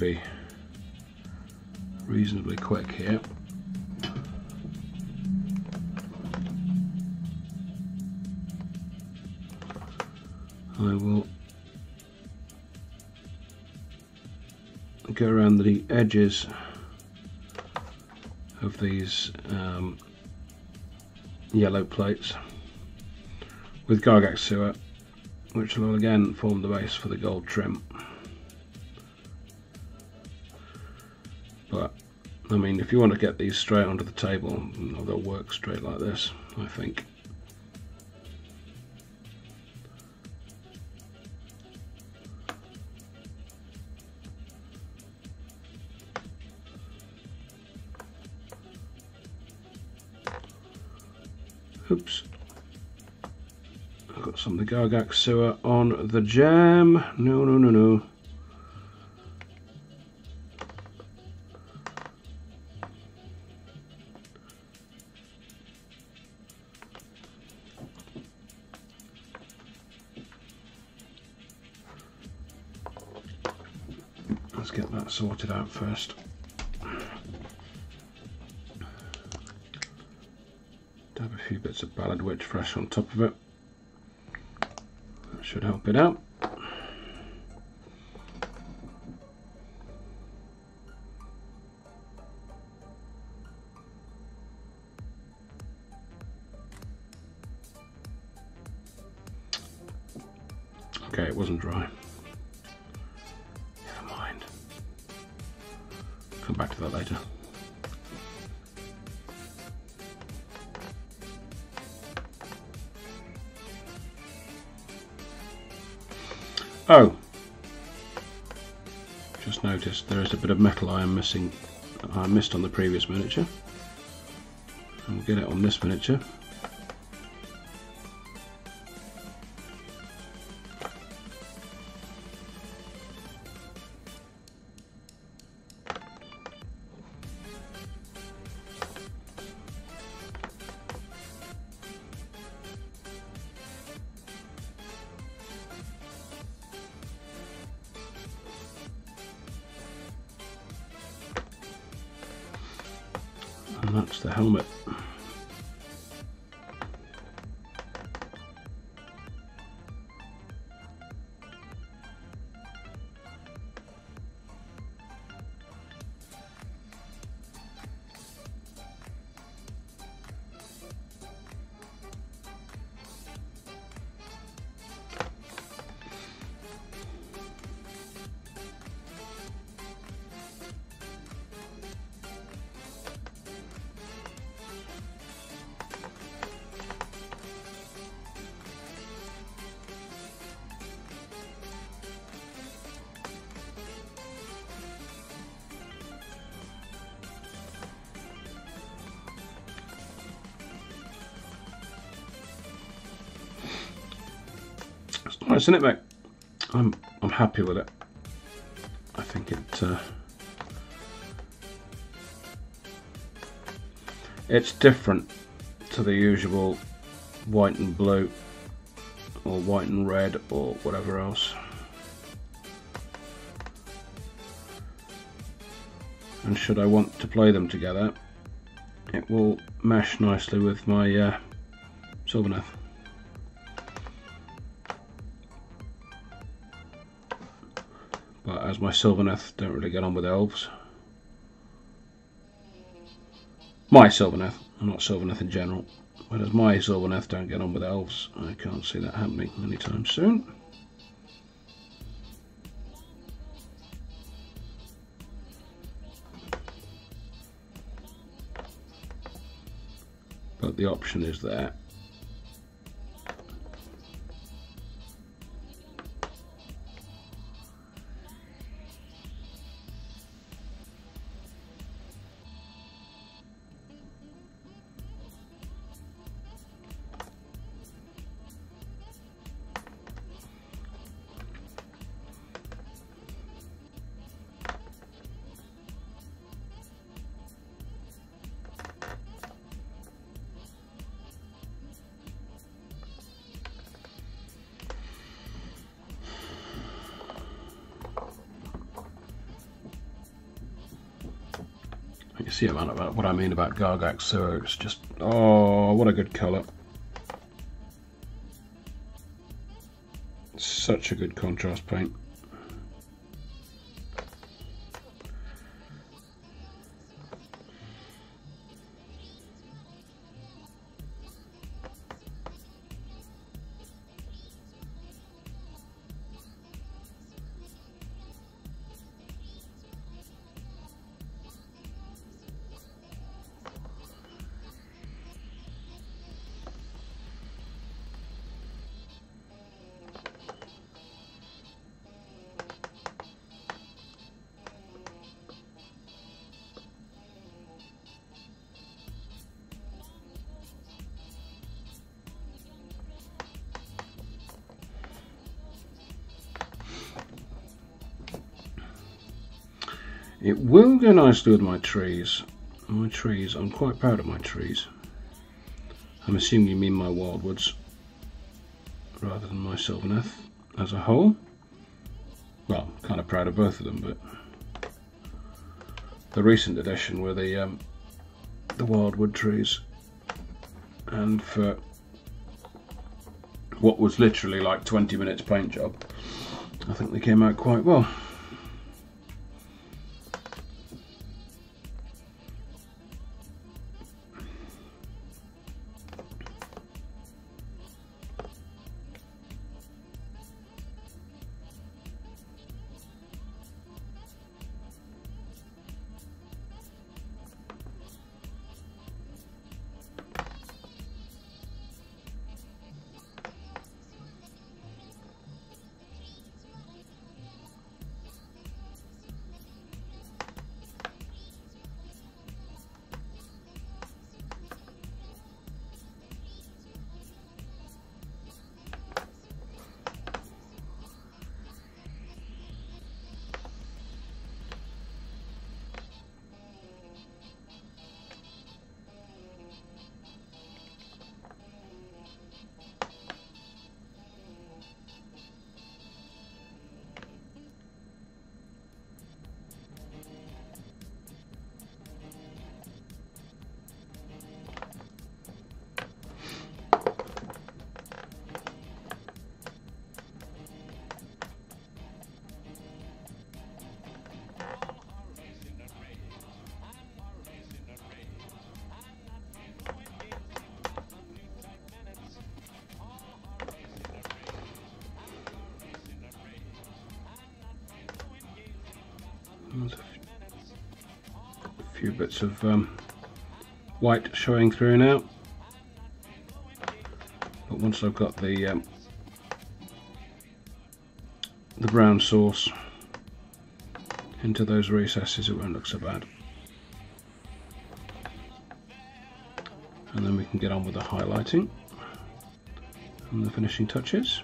Be reasonably quick here. I will go around the edges of these um, yellow plates with Garaghak's sewer which will again form the base for the gold trim. I mean, if you want to get these straight onto the table, they'll work straight like this, I think. Oops. I've got some of the Garaghak's sewer on the jam. No, no, no, no. First. Dab a few bits of Pallid Wych flesh on top of it. That should help it out. Just noticed there is a bit of metal I am missing. I missed on the previous miniature. And we'll get it on this miniature. Nice, isn't it, mate? I'm I'm happy with it. I think it. Uh, it's different to the usual white and blue or white and red or whatever else. And should I want to play them together, it will mesh nicely with my uh, Sylvaneth. My Sylvaneth don't really get on with elves, my Sylvaneth, not Sylvaneth in general, but as my Sylvaneth don't get on with elves, I can't see that happening anytime soon. But the option is there. See what I mean about Garaghak's So It's just, oh, what a good colour. Such a good contrast paint. Will go nicely with my trees. My trees, I'm quite proud of my trees. I'm assuming you mean my wildwoods rather than my Sylvaneth as a whole. Well, kind of proud of both of them, but the recent addition were the um, the wildwood trees, and for what was literally like 20 minutes paint job, I think they came out quite well. Bits of um, white showing through now. But once I've got the um, the brown sauce into those recesses it won't look so bad. And then we can get on with the highlighting and the finishing touches.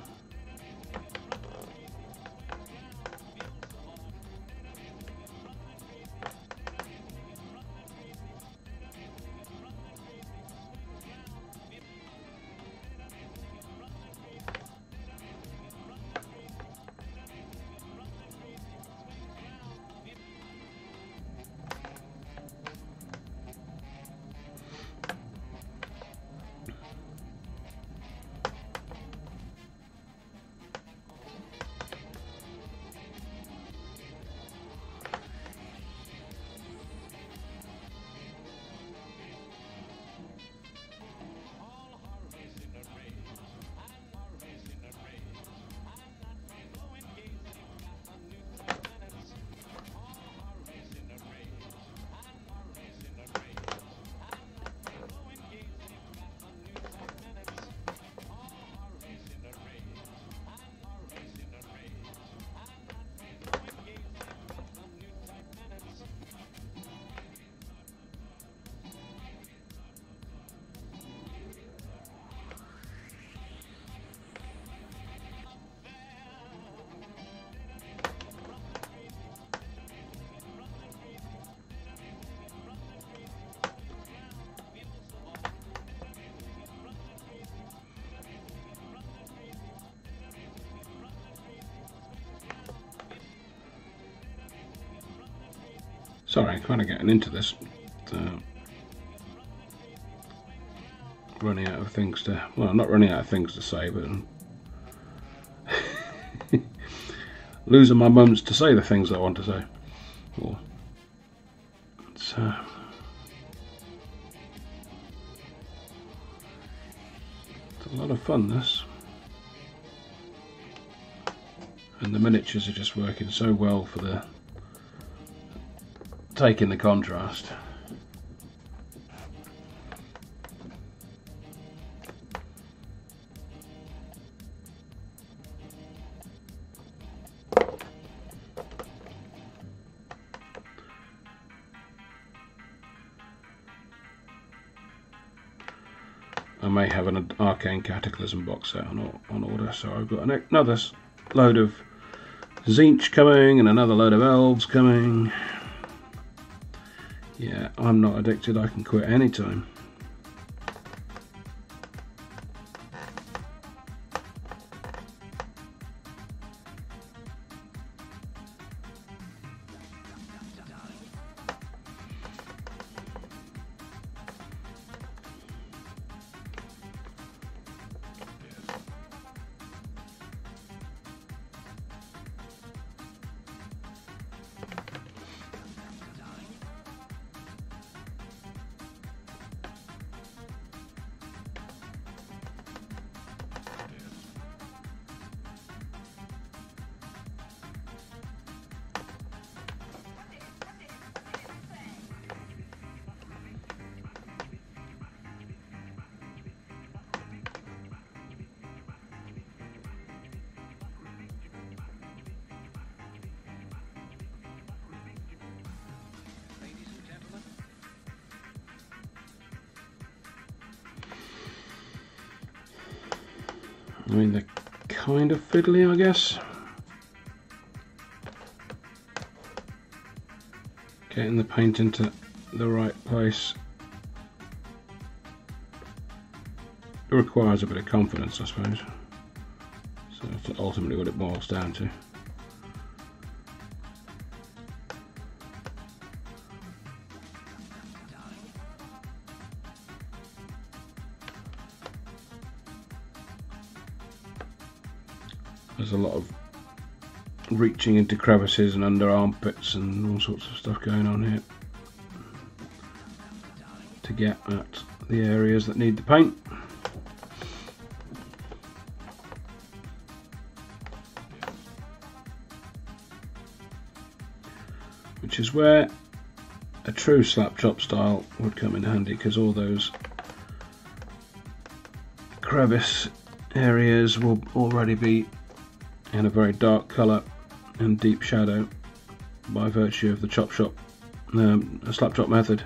Kind of getting into this. Running out of things to, well, not running out of things to say, but losing my moments to say the things I want to say. Uh, it's a lot of fun, this. And the miniatures are just working so well for the taking the contrast. I may have an Arcane Cataclysm box set on, on order, so I've got another load of Tzeentch coming and another load of Elves coming. Yeah, I'm not addicted, I can quit anytime. Into the right place it requires a bit of confidence, I suppose. So that's ultimately what it boils down to. There's a lot of reaching into crevices and under armpits and all sorts of stuff going on here get at the areas that need the paint. Which is where a true slap chop style would come in handy because all those crevice areas will already be in a very dark colour and deep shadow by virtue of the chop shop, um, slap chop method.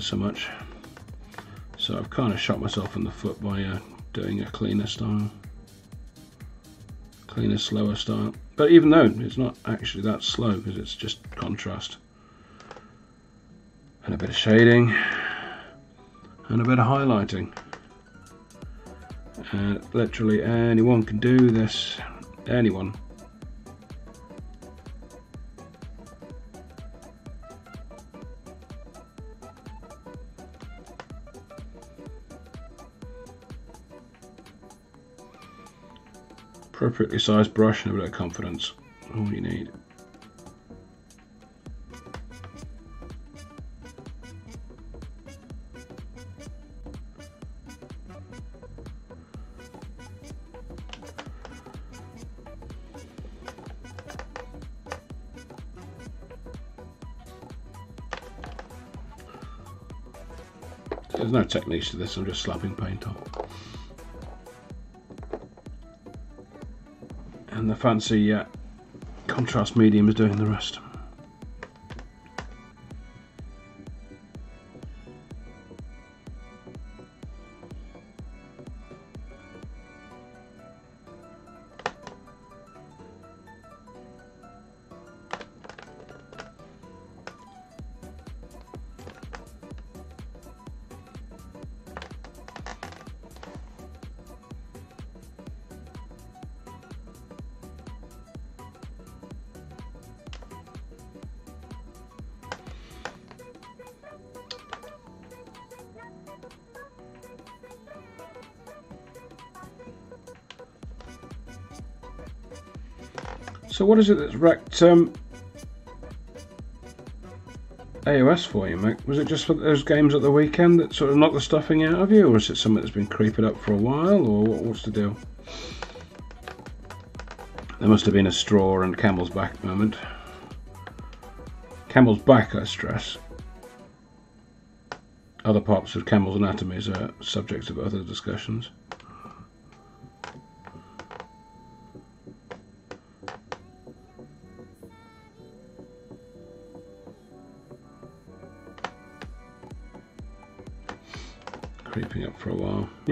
It so much. So I've kind of shot myself in the foot by uh, doing a cleaner style. Cleaner, slower style. But even though it's not actually that slow because it's just contrast. And a bit of shading and a bit of highlighting. Uh, literally anyone can do this. Anyone. Appropriately sized brush and a bit of confidence. All you need. There's no technique to this, I'm just slapping paint on. And the fancy uh, contrast medium is doing the rest. What is it that's wrecked um, AOS for you, mate? Was it just for those games at the weekend that sort of knocked the stuffing out of you, or is it something that's been creeping up for a while, or what, what's the deal? There must have been a straw and camel's back moment. Camel's back, I stress. Other parts of camel's anatomy are subjects of other discussions.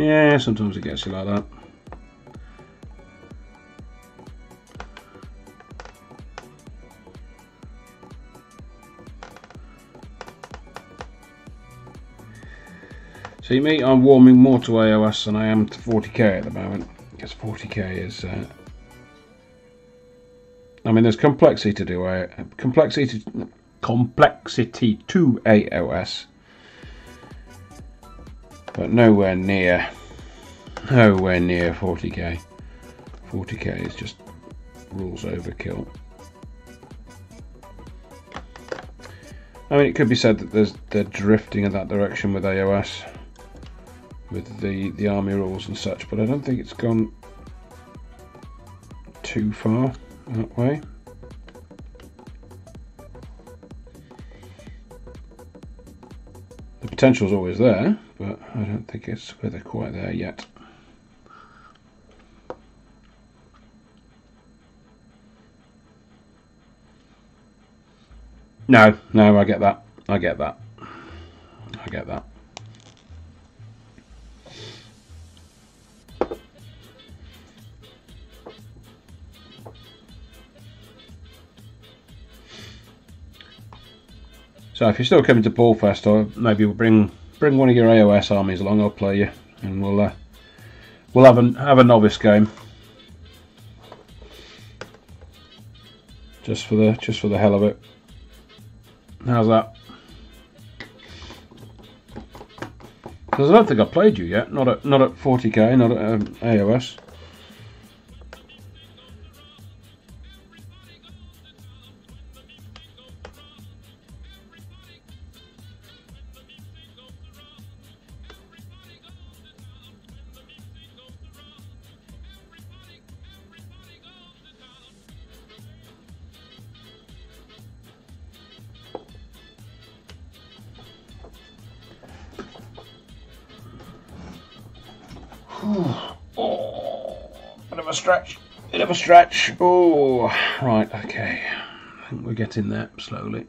Yeah, sometimes it gets you like that. See me, I'm warming more to AOS than I am to 40k at the moment. Because 40k is... Uh, I mean, there's complexity to do. Uh, complexity to, complexity to AOS but nowhere near nowhere near 40k 40k is just rules overkill. I mean it could be said that there's they're drifting in that direction with AOS with the the army rules and such but I don't think it's gone too far that way. The potential is always there but I don't think it's where they're quite there yet. No, no, I get that. I get that. I get that. So if you're still coming to Ballfest, or maybe we'll bring bring one of your AOS armies along. I'll play you, and we'll uh, we'll have a have a novice game. Just for the just for the hell of it. How's that? Because I don't think I played you yet. Not at not at 40k. Not at um, AOS. Oh, right, okay. I think we're getting there slowly.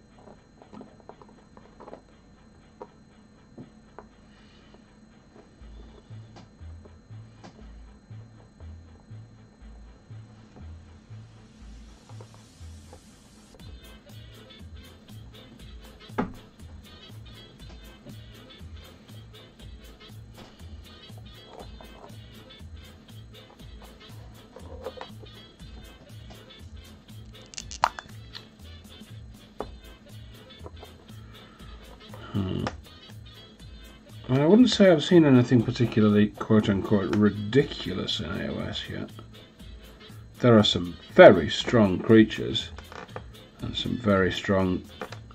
Wouldn't say I've seen anything particularly quote-unquote ridiculous in AOS yet. There are some very strong creatures and some very strong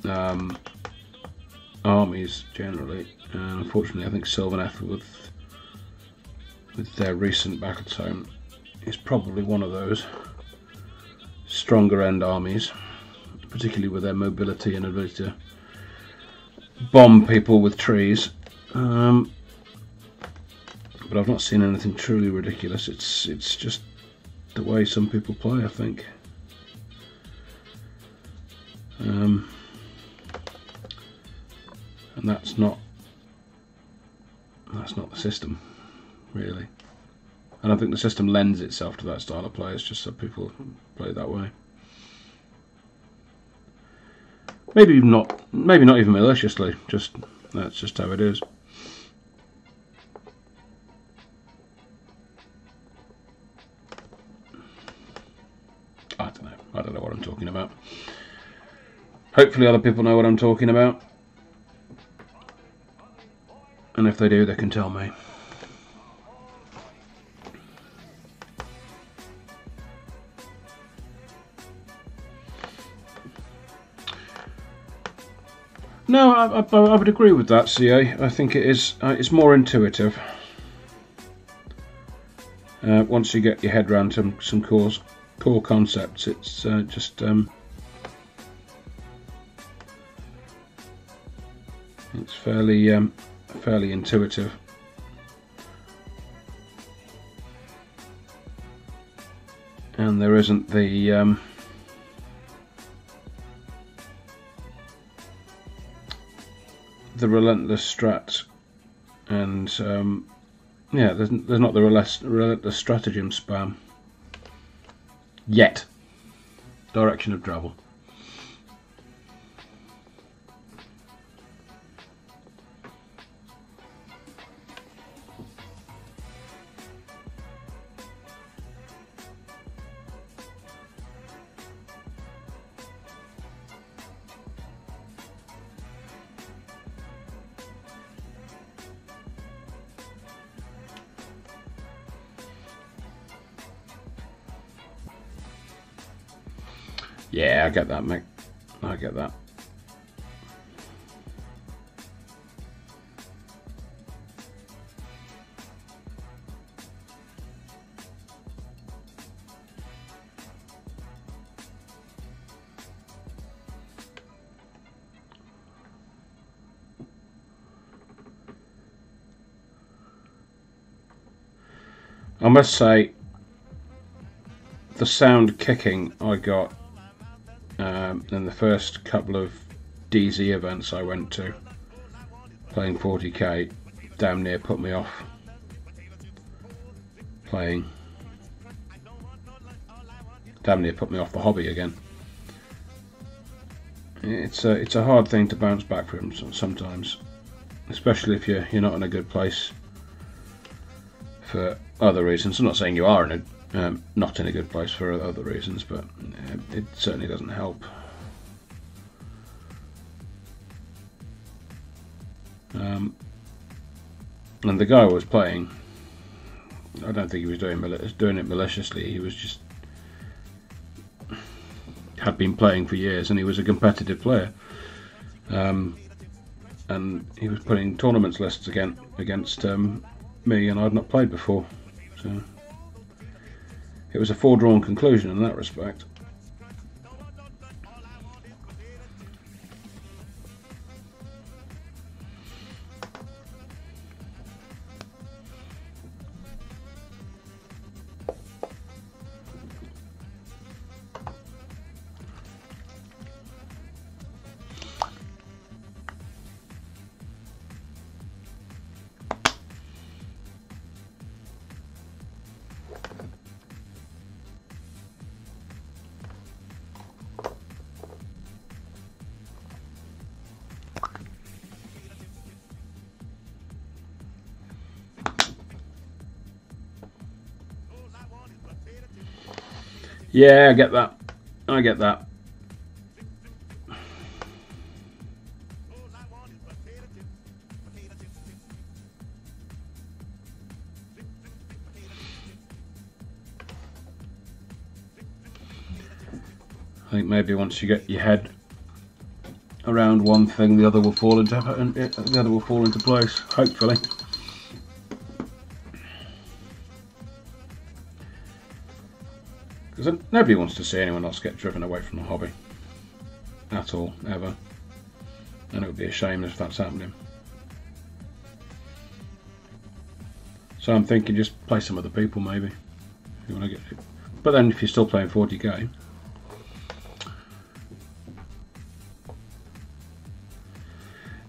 um, armies generally. And unfortunately, I think Sylvaneth with with their recent battle tome is probably one of those stronger end armies, particularly with their mobility and ability to bomb people with trees. Um, but I've not seen anything truly ridiculous. It's it's just the way some people play, I think. Um, and that's not that's not the system, really. And I think the system lends itself to that style of play. It's just that people play that way. Maybe not. Maybe not even maliciously. Just that's just how it is. don't know what I'm talking about. Hopefully other people know what I'm talking about. And if they do, they can tell me. No, I, I, I, would agree with that, CA. I think it is uh, it's more intuitive. Uh, once you get your head around some, some cores, core concepts, it's uh, just um, it's fairly um, fairly intuitive. And there isn't the um, the relentless strat and um, yeah there's, there's not the relentless stratagem spam yet. Direction of travel I get that, mate. I get that. I must say, the sound kicking I got um, in the first couple of DZ events I went to, playing 40k, damn near put me off playing. Damn near put me off the hobby again. It's a it's a hard thing to bounce back from sometimes, especially if you're you're not in a good place for other reasons. I'm not saying you are in a um, not in a good place for other reasons, but uh, it certainly doesn't help. Um, and the guy was playing. I don't think he was doing doing it maliciously. He was just had been playing for years, and he was a competitive player. Um, and he was putting tournaments lists against against um, me, and I'd not played before. So it was a foredrawn conclusion in that respect. Yeah, I get that. I get that. I think maybe once you get your head around one thing, the other will fall into uh, the other will fall into place. Hopefully. Nobody wants to see anyone else get driven away from the hobby. At all, ever. And it would be a shame if that's happening. So I'm thinking just play some other people maybe. You want to get But then if you're still playing 40k,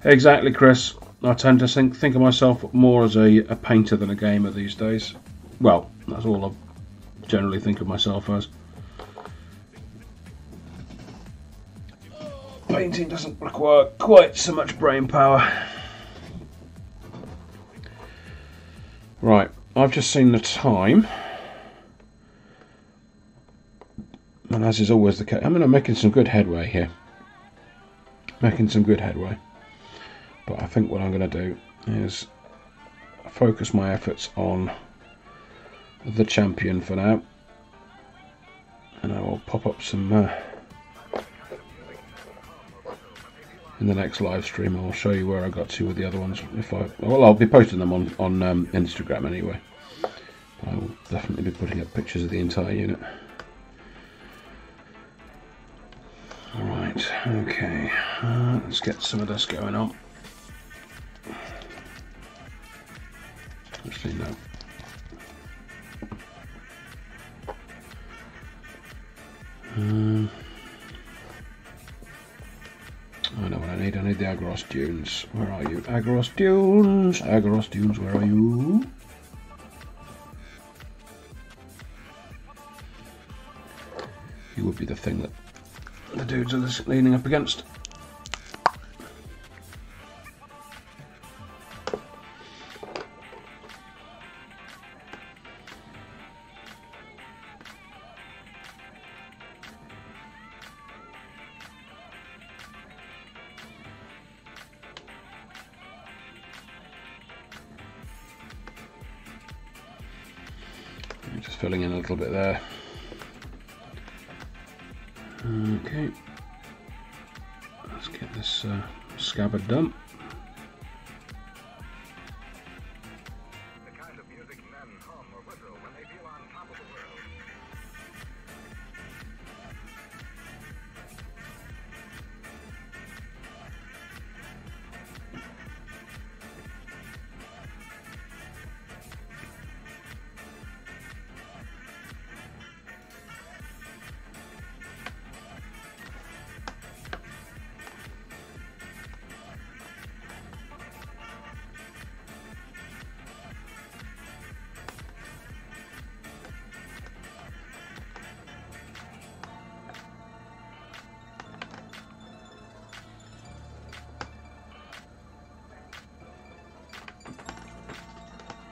Exactly, Chris. I tend to think, think of myself more as a, a painter than a gamer these days. Well, that's all I've generally think of myself as. Painting doesn't require quite so much brain power. Right, I've just seen the time. And as is always the case, I mean, I'm making some good headway here. Making some good headway. But I think what I'm going to do is focus my efforts on the champion for now. And I will pop up some uh, in the next live stream. I'll show you where I got to with the other ones. If I well, I'll be posting them on on um, Instagram anyway. I will definitely be putting up pictures of the entire unit. All right, okay, uh, let's get some of this going on. Aggaros Dunes. Where are you? Aggaros Dunes! Aggaros Dunes, where are you? You would be the thing that the dudes are leaning up against.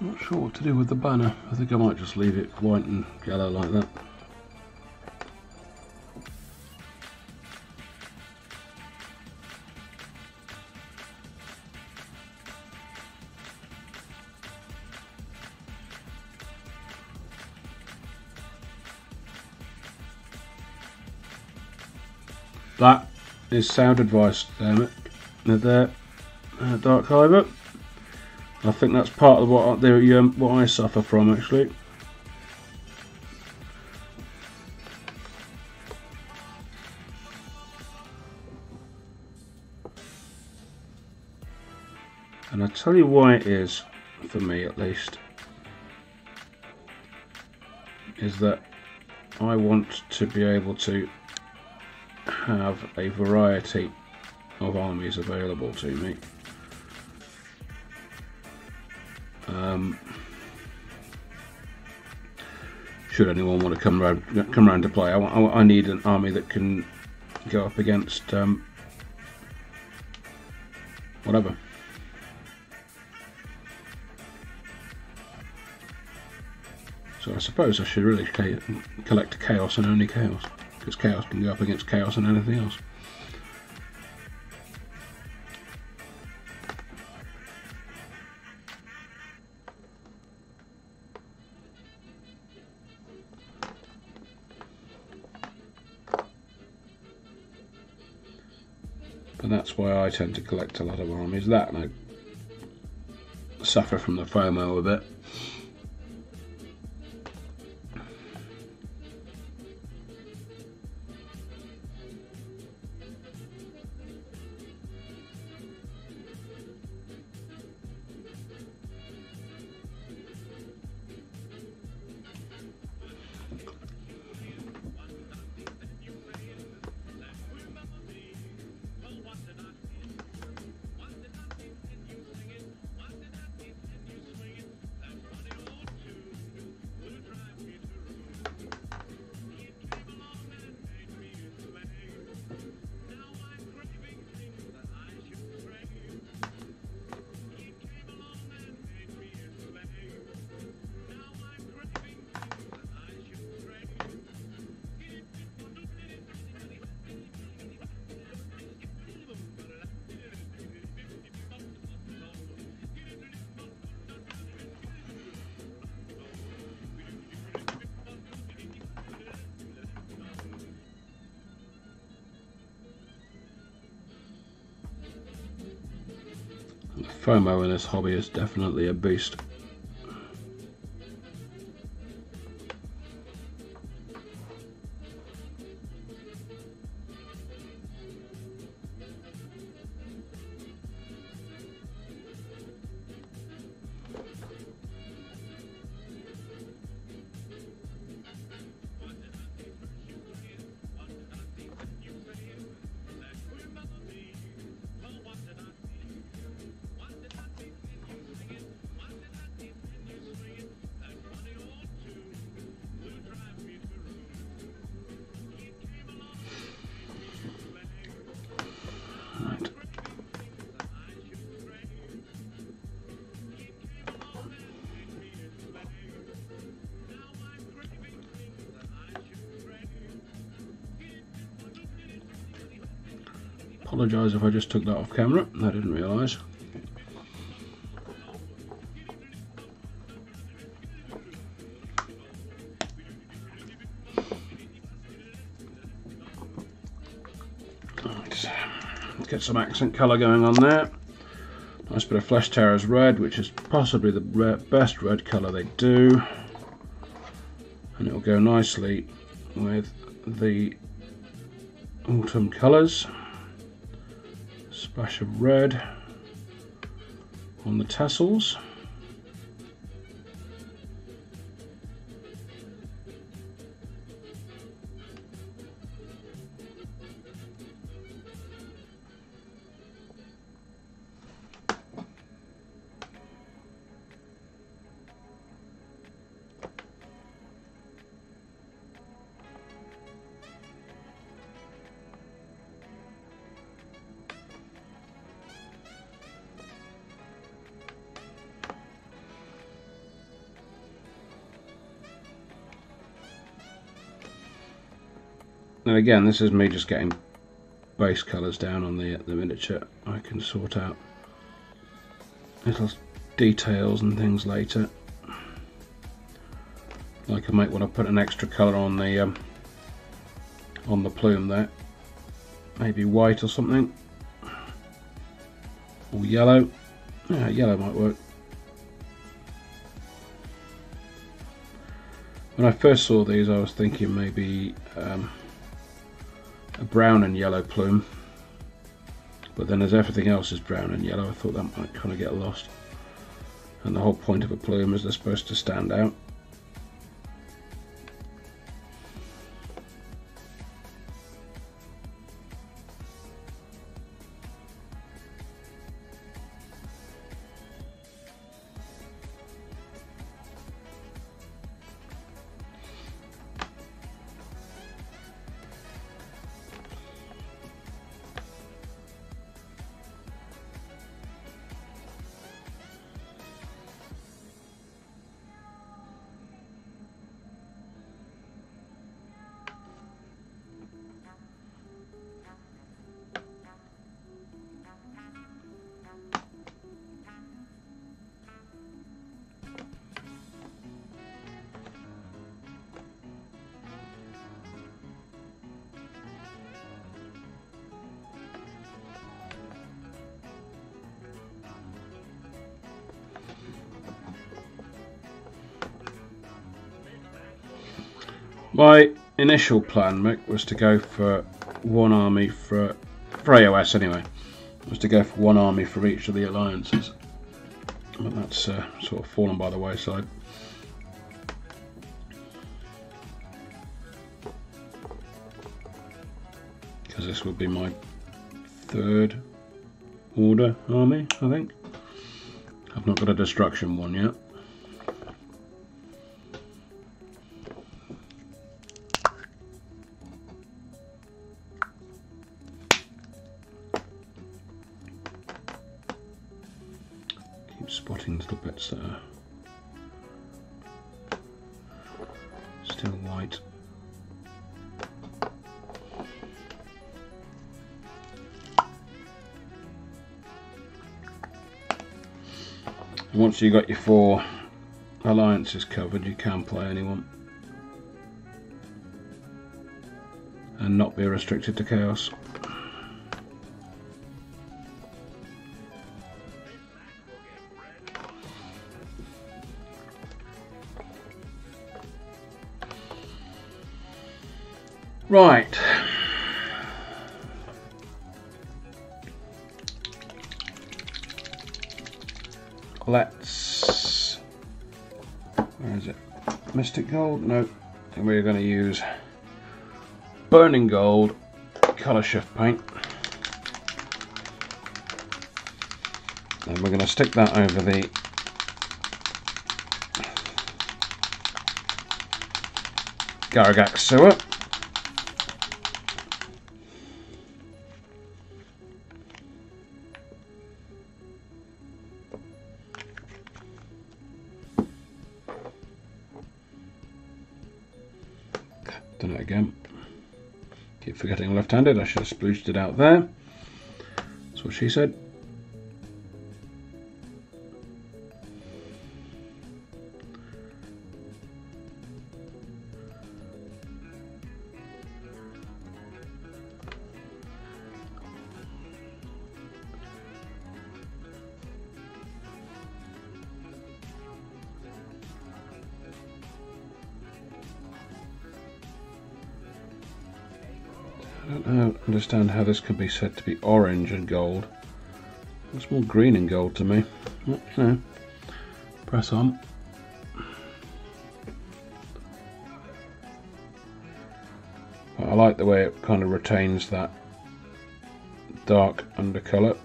Not sure what to do with the banner. I think I might just leave it white and yellow like that. That is sound advice, damn it. There, uh, Dark Hiver. I think that's part of what the, um, what I suffer from actually. And I tell you why it is, for me at least, is that I want to be able to have a variety of armies available to me. Should anyone want to come around, come around to play, I, I, I need an army that can go up against um, whatever. So I suppose I should really collect chaos and only chaos, because chaos can go up against chaos and anything else. Tend to collect a lot of armies. That and I suffer from the FOMO a bit. FOMO in this hobby is definitely a beast. Apologise if I just took that off camera, I didn't realise. Get some accent colour going on there. Nice bit of Flesh Tearers red, which is possibly the best red colour they do. And it will go nicely with the autumn colours splash of red on the tassels. Again, this is me just getting base colours down on the, the miniature. I can sort out little details and things later. Like I might want to put an extra colour on the um, on the plume there. Maybe white or something. Or yellow. Yeah, yellow might work. When I first saw these I was thinking maybe um, a brown and yellow plume. But then as everything else is brown and yellow I thought that might kind of get lost. And the whole point of a plume is they're supposed to stand out initial plan, Mick, was to go for one army for, for AOS anyway, was to go for one army for each of the alliances. But that's uh, sort of fallen by the wayside. Because this would be my third order army, I think. I've not got a destruction one yet. Spotting little bits that are still white. Once you've got your four alliances covered, you can play anyone. And not be restricted to chaos. Right. Let's. Where is it? Mystic Gold? No. And we're going to use Burning Gold Colour Shift paint. And we're going to stick that over the Garaghak's Sewer. Left-handed. I should have splooged it out there. That's what she said. Said to be orange and gold. Looks more green and gold to me. But, you know, press on. I like the way it kind of retains that dark undercolour.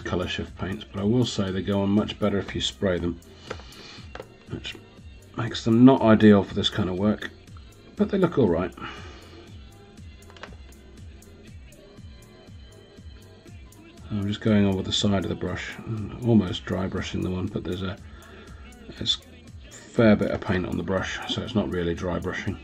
Colour shift paints, but I will say they go on much better if you spray them. Which makes them not ideal for this kind of work, but they look alright. I'm just going over the side of the brush, almost dry brushing the one, but there's a, there's a fair bit of paint on the brush, so it's not really dry brushing.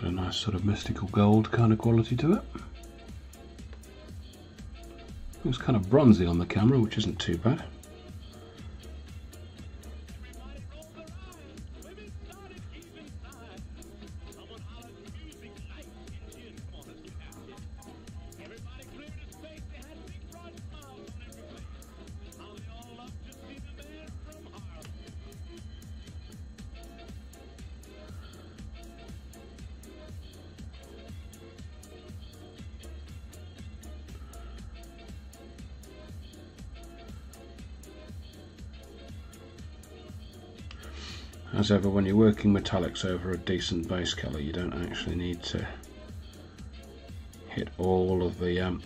Got a nice sort of mystical gold kind of quality to it. Looks kind of bronzy on the camera, which isn't too bad. As ever, when you're working metallics over a decent base colour, you don't actually need to hit all of the um,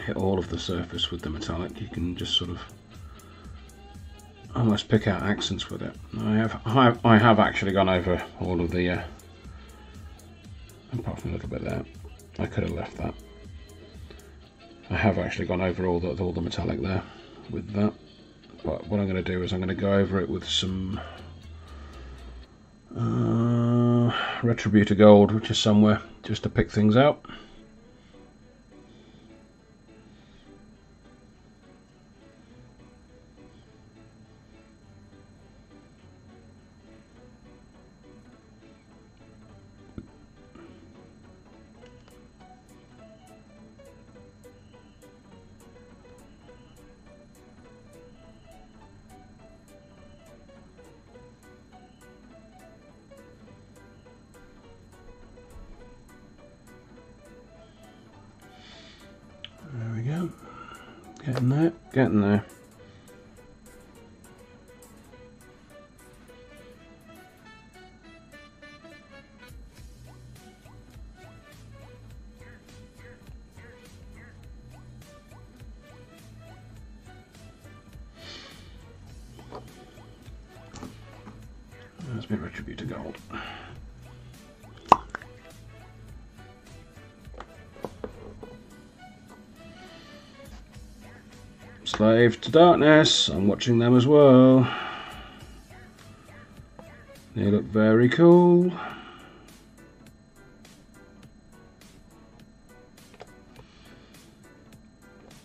hit all of the surface with the metallic. You can just sort of almost pick out accents with it. I have I have, actually gone over all of the uh, apart from a little bit there. I could have left that. I have actually gone over all the all the metallic there with that. What I'm going to do is I'm going to go over it with some uh, Retributor Gold, which is somewhere, just to pick things out. Darkness, I'm watching them as well. They look very cool.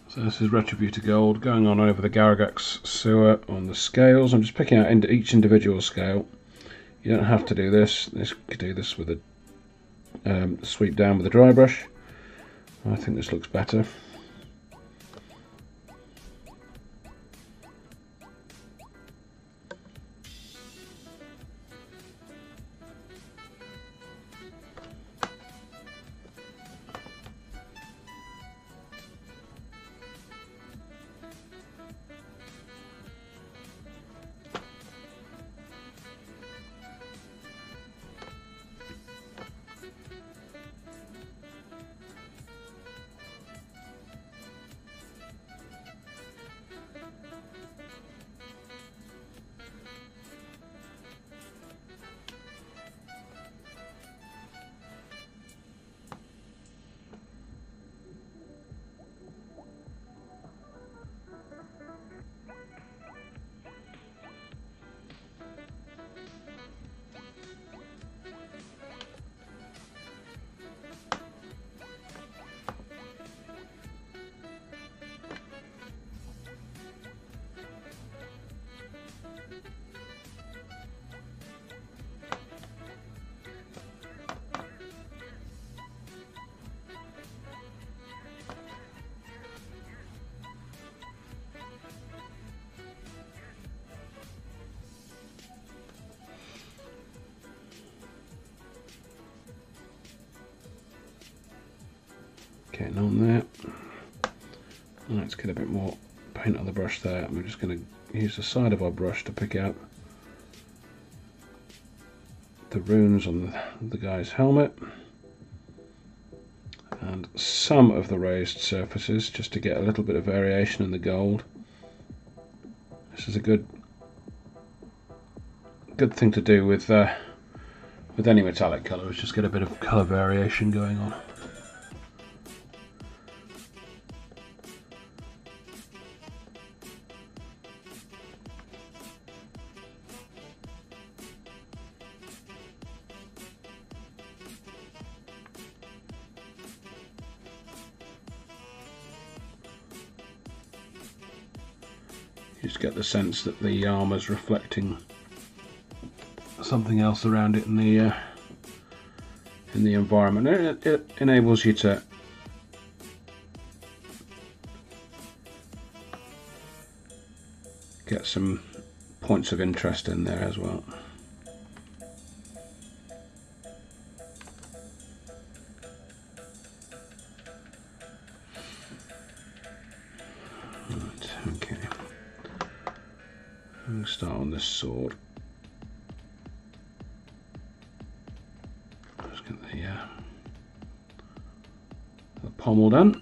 So this is Retributor Gold going on over the Garaghak's Sewer on the scales. I'm just picking out into each individual scale. You don't have to do this. This could do this with a um, sweep down with a dry brush. I think this looks better. Getting on there. Let's get a bit more paint on the brush there. I'm just going to use the side of our brush to pick out the runes on the, guy's helmet and some of the raised surfaces just to get a little bit of variation in the gold. This is a good good thing to do with uh, with any metallic colour is just get a bit of colour variation going on. Sense that the armour's reflecting something else around it in the uh, in the environment. It, it enables you to get some points of interest in there as well. Sword. Let's get the, uh, the pommel done.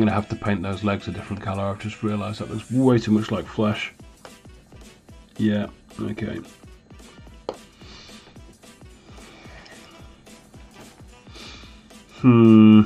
I'm going to have to paint those legs a different colour. I've just realised that looks way too much like flesh. Yeah, okay. Hmm.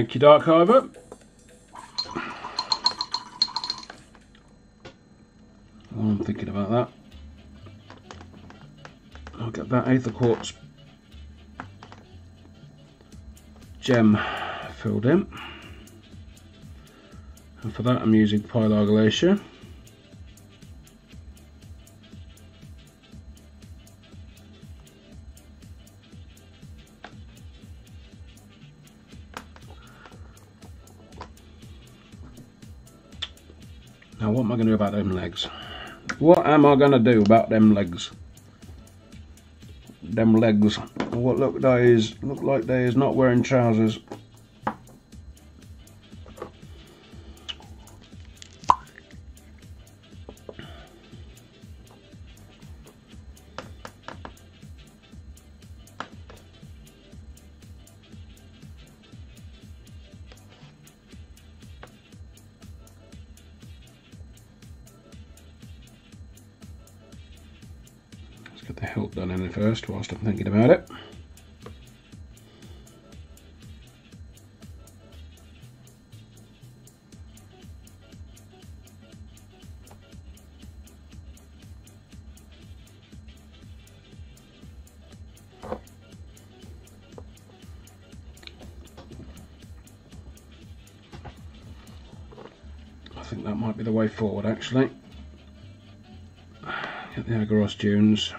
Thank you, Dark Hiver. I'm thinking about that, I'll get that Aether Quartz gem filled in. And for that I'm using Pilar Glacier. Now what am I going to do about them legs? What am I going to do about them legs? Them legs. What look they is look like they is not wearing trousers. Whilst I'm thinking about it. I think that might be the way forward actually. Get the Aggaros Dunes.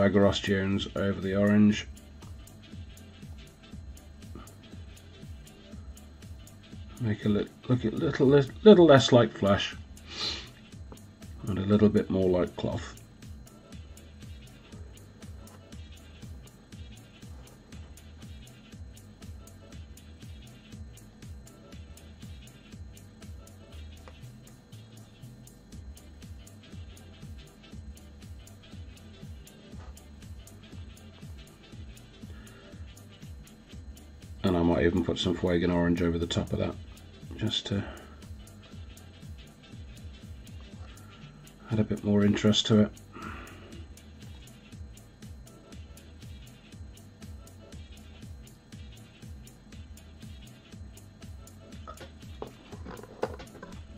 Aggaros Dunes over the orange. Make a li look a little, little less like flesh and a little bit more like cloth. Some Fuegan orange over the top of that just to add a bit more interest to it.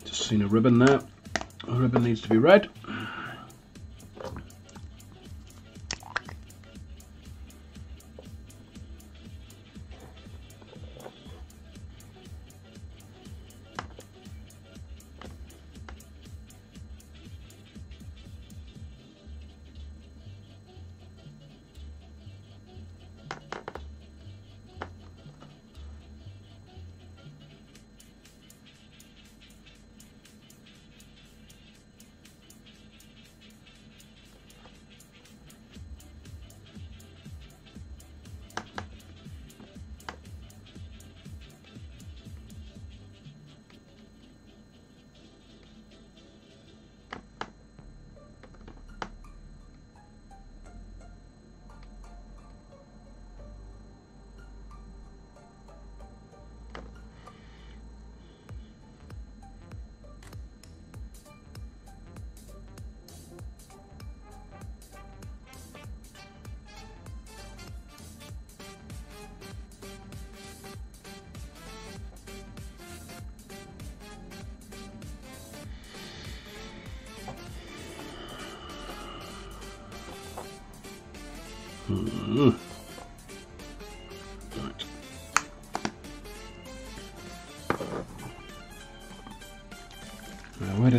Just seen a ribbon there. A ribbon needs to be red.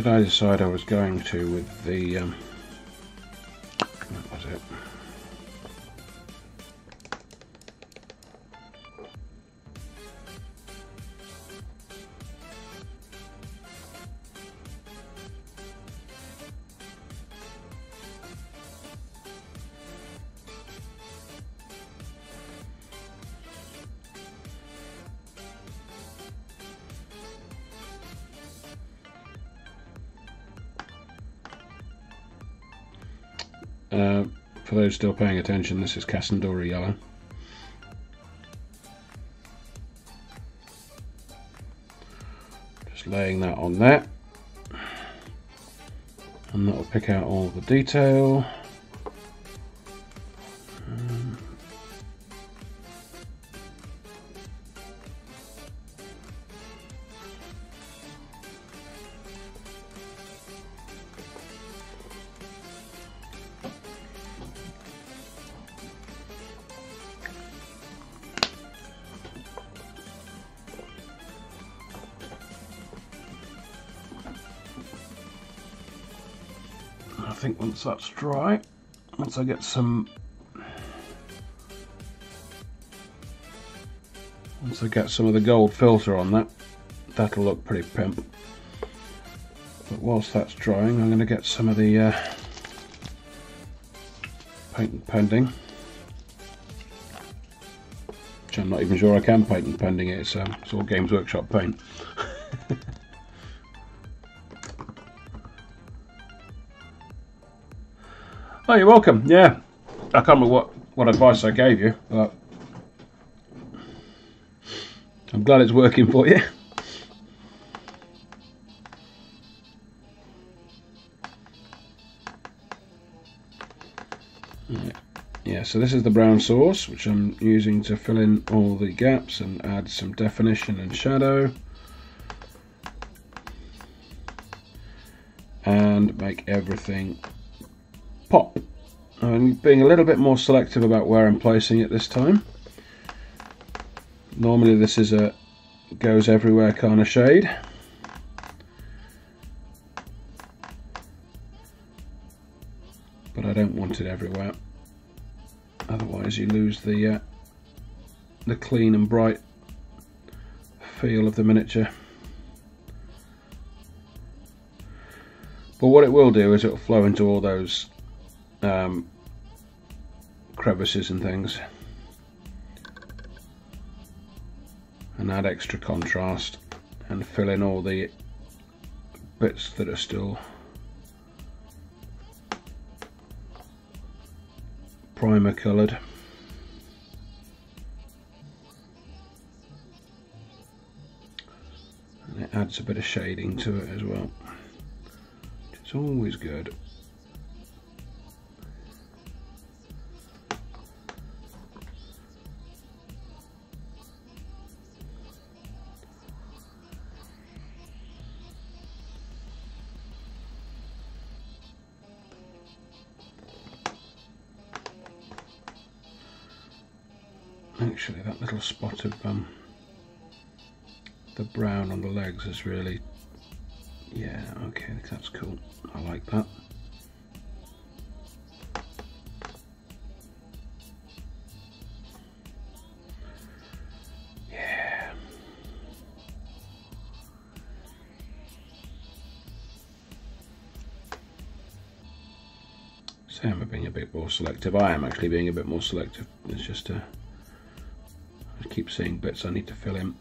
Did I decide I was going to with the? Um, Uh, for those still paying attention, this is Cassandora yellow. Just laying that on there. And that will pick out all the detail. That's dry, once I get some once I get some of the gold filter on that, that'll look pretty pimp. But whilst that's drying, I'm going to get some of the uh, paint and pending. Which I'm not even sure I can paint and pending it, so it's all Games Workshop paint. Oh, you're welcome. Yeah, I can't remember what, what advice I gave you, but I'm glad it's working for you. Yeah, so this is the brown source, which I'm using to fill in all the gaps and add some definition and shadow. And make everything pop. I'm being a little bit more selective about where I'm placing it this time. Normally this is a goes everywhere kind of shade. But I don't want it everywhere. Otherwise you lose the uh, the clean and bright feel of the miniature. But what it will do is it will flow into all those um, crevices and things. And add extra contrast and fill in all the bits that are still primer coloured and it adds a bit of shading to it as well it's always good spot of um, the brown on the legs is really yeah okay that's cool I like that yeah Say I'm being a bit more selective. I am actually being a bit more selective. It's just a keep seeing bits I need to fill in.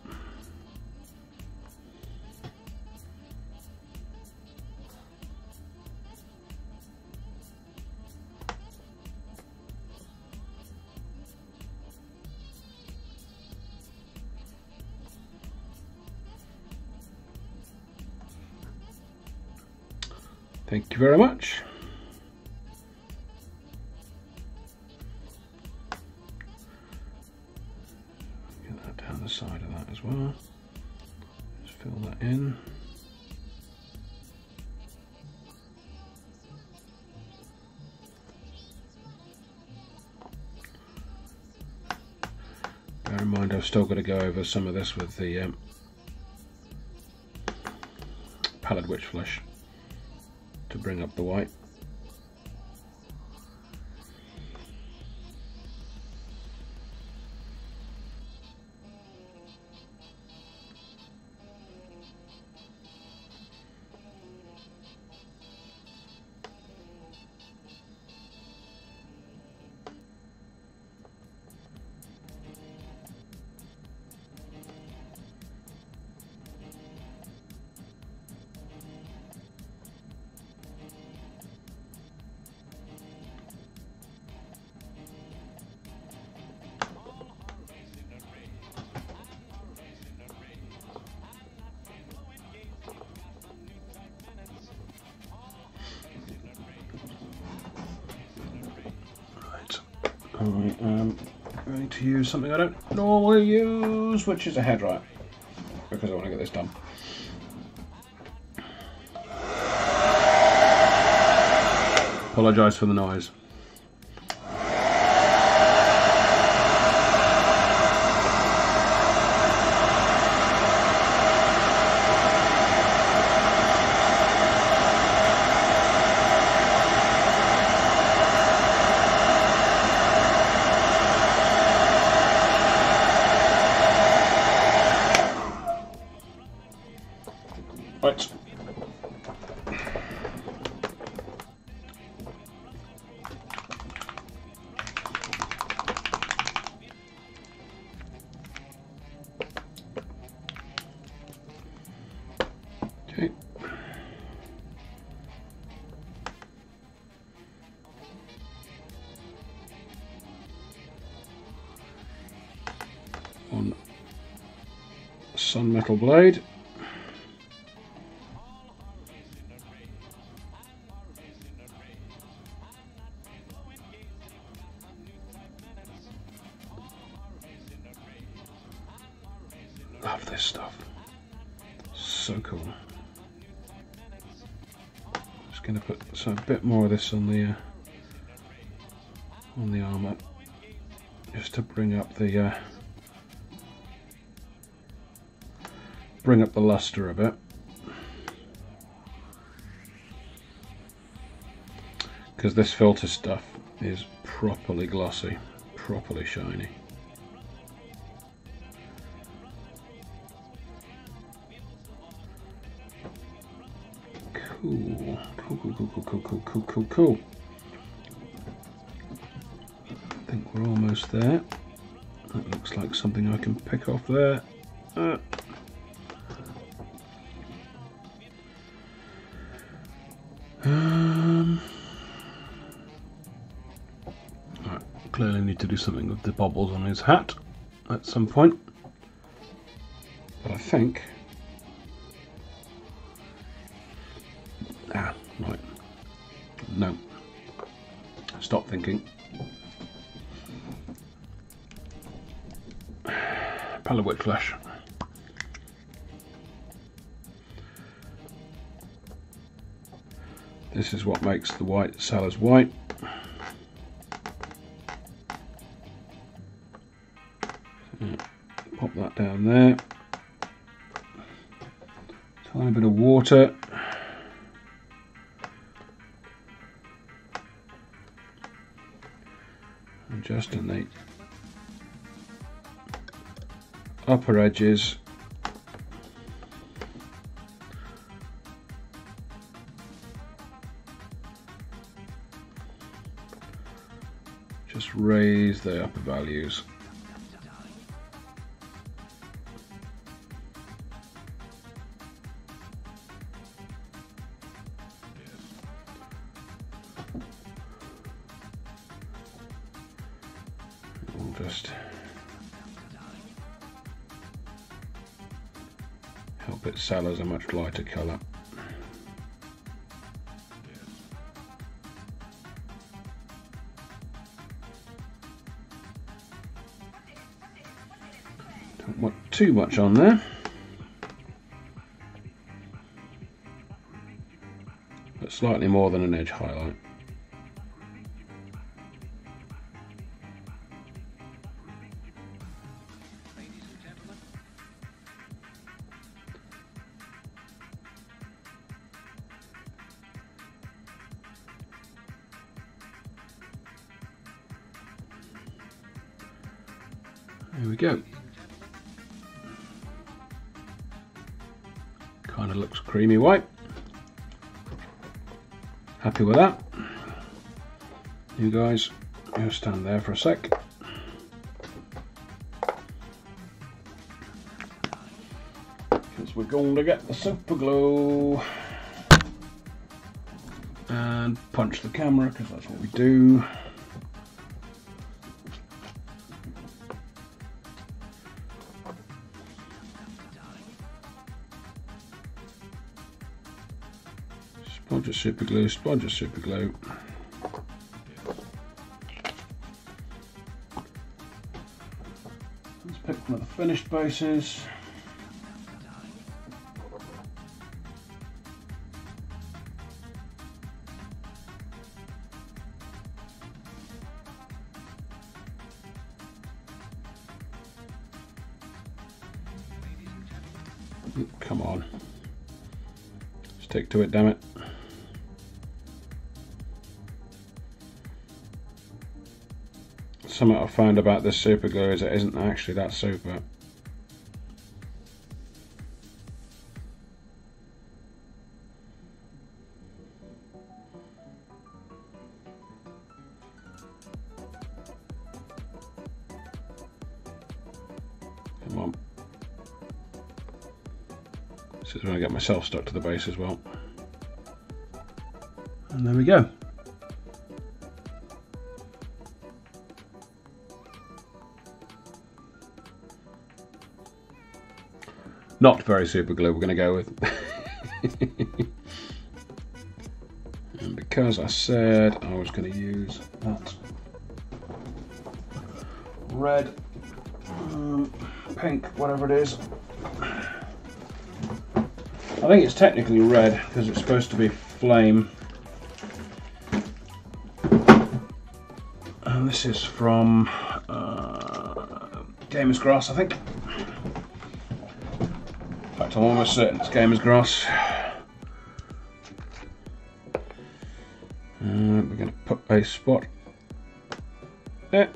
Well. Just fill that in. Bear in mind I've still got to go over some of this with the um, Pallid Wych flesh to bring up the white. Something I don't normally use, which is a head right, because I want to get this done. Apologise for the noise. Bit more of this on the uh, on the armor, just to bring up the uh, bring up the luster a bit. Because this filter stuff is properly glossy, properly shiny. Like something I can pick off there. Uh. Um, right, clearly need to do something with the bobbles on his hat at some point. But I think Ah, right. No. Stop thinking. Pallid flesh. This is what makes the white Salers white. Pop that down there. Tiny bit of water. Just in the upper edges. Just raise the upper values much lighter colour. Don't want too much on there. But slightly more than an edge highlight. With that. You guys, you stand there for a sec. Because we're going to get the super glue and punch the camera because that's what we do. super glue, sponge of super glue. Let's pick one of the finished bases. About this super glue is it isn't actually that super. Come on. This is when I get myself stuck to the base as well. And there we go. Not very super glue we're going to go with. and because I said I was going to use that red, um, pink, whatever it is. I think it's technically red because it's supposed to be flame. And this is from uh, Gamer's Grass, I think. I'm almost certain it's Gamer's Grass. Uh, we're going to put a spot there.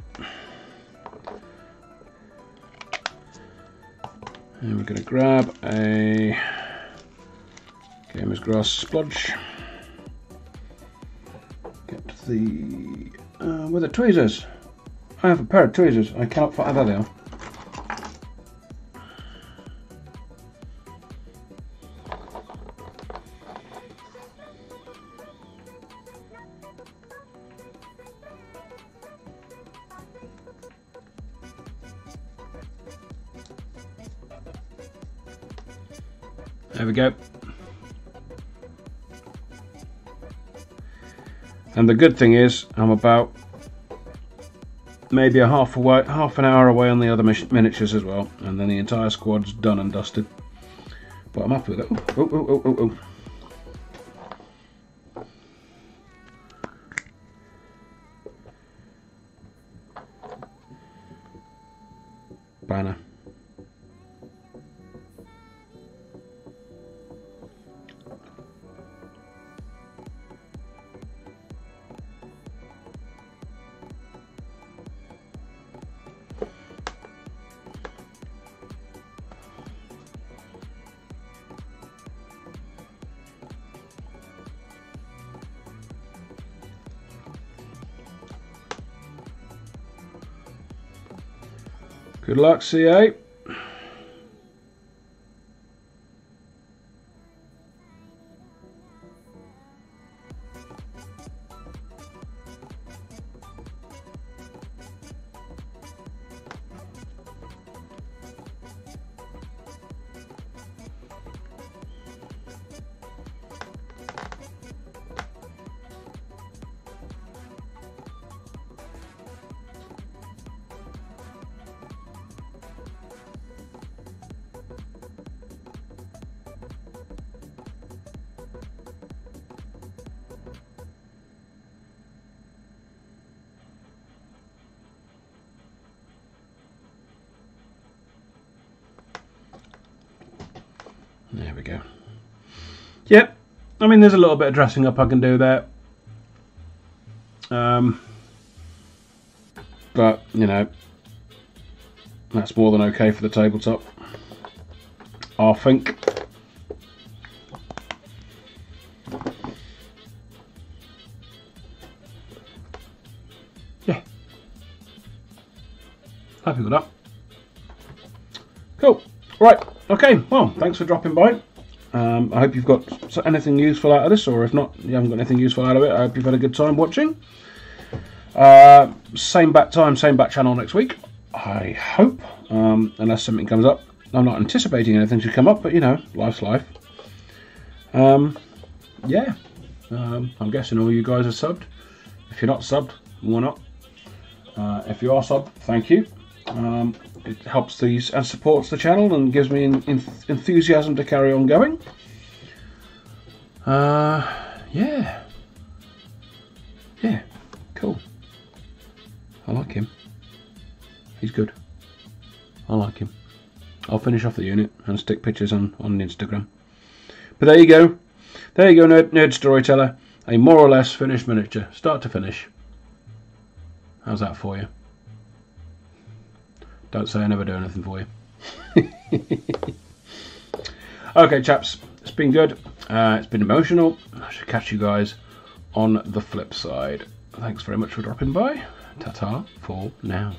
And we're going to grab a Gamer's Grass splodge. Get the uh, where the tweezers. I have a pair of tweezers. I cannot find. Ah, there they are. And the good thing is, I'm about maybe a half away, half an hour away on the other miniatures as well, and then the entire squad's done and dusted. But I'm happy with it. Luck, CA. there's a little bit of dressing up I can do there. Um, but, you know, that's more than okay for the tabletop. I think. Yeah. Happy with that. Cool. Right. Okay, well, thanks for dropping by. Um, I hope you've got anything useful out of this, or if not, you haven't got anything useful out of it, I hope you've had a good time watching. Uh, same bat time, same bat channel next week, I hope, um, unless something comes up. I'm not anticipating anything to come up, but you know, life's life. Um, yeah, um, I'm guessing all you guys are subbed. If you're not subbed, why not? Uh, if you are subbed, thank you. Um, it helps these and supports the channel and gives me en- en- enthusiasm to carry on going. Finish off the unit and stick pictures on on Instagram. But there you go. There you go, nerd, nerd storyteller. A more or less finished miniature, start to finish. How's that for you? Don't say I never do anything for you. okay, chaps, it's been good. Uh, it's been emotional. I should catch you guys on the flip side. Thanks very much for dropping by. Ta ta for now.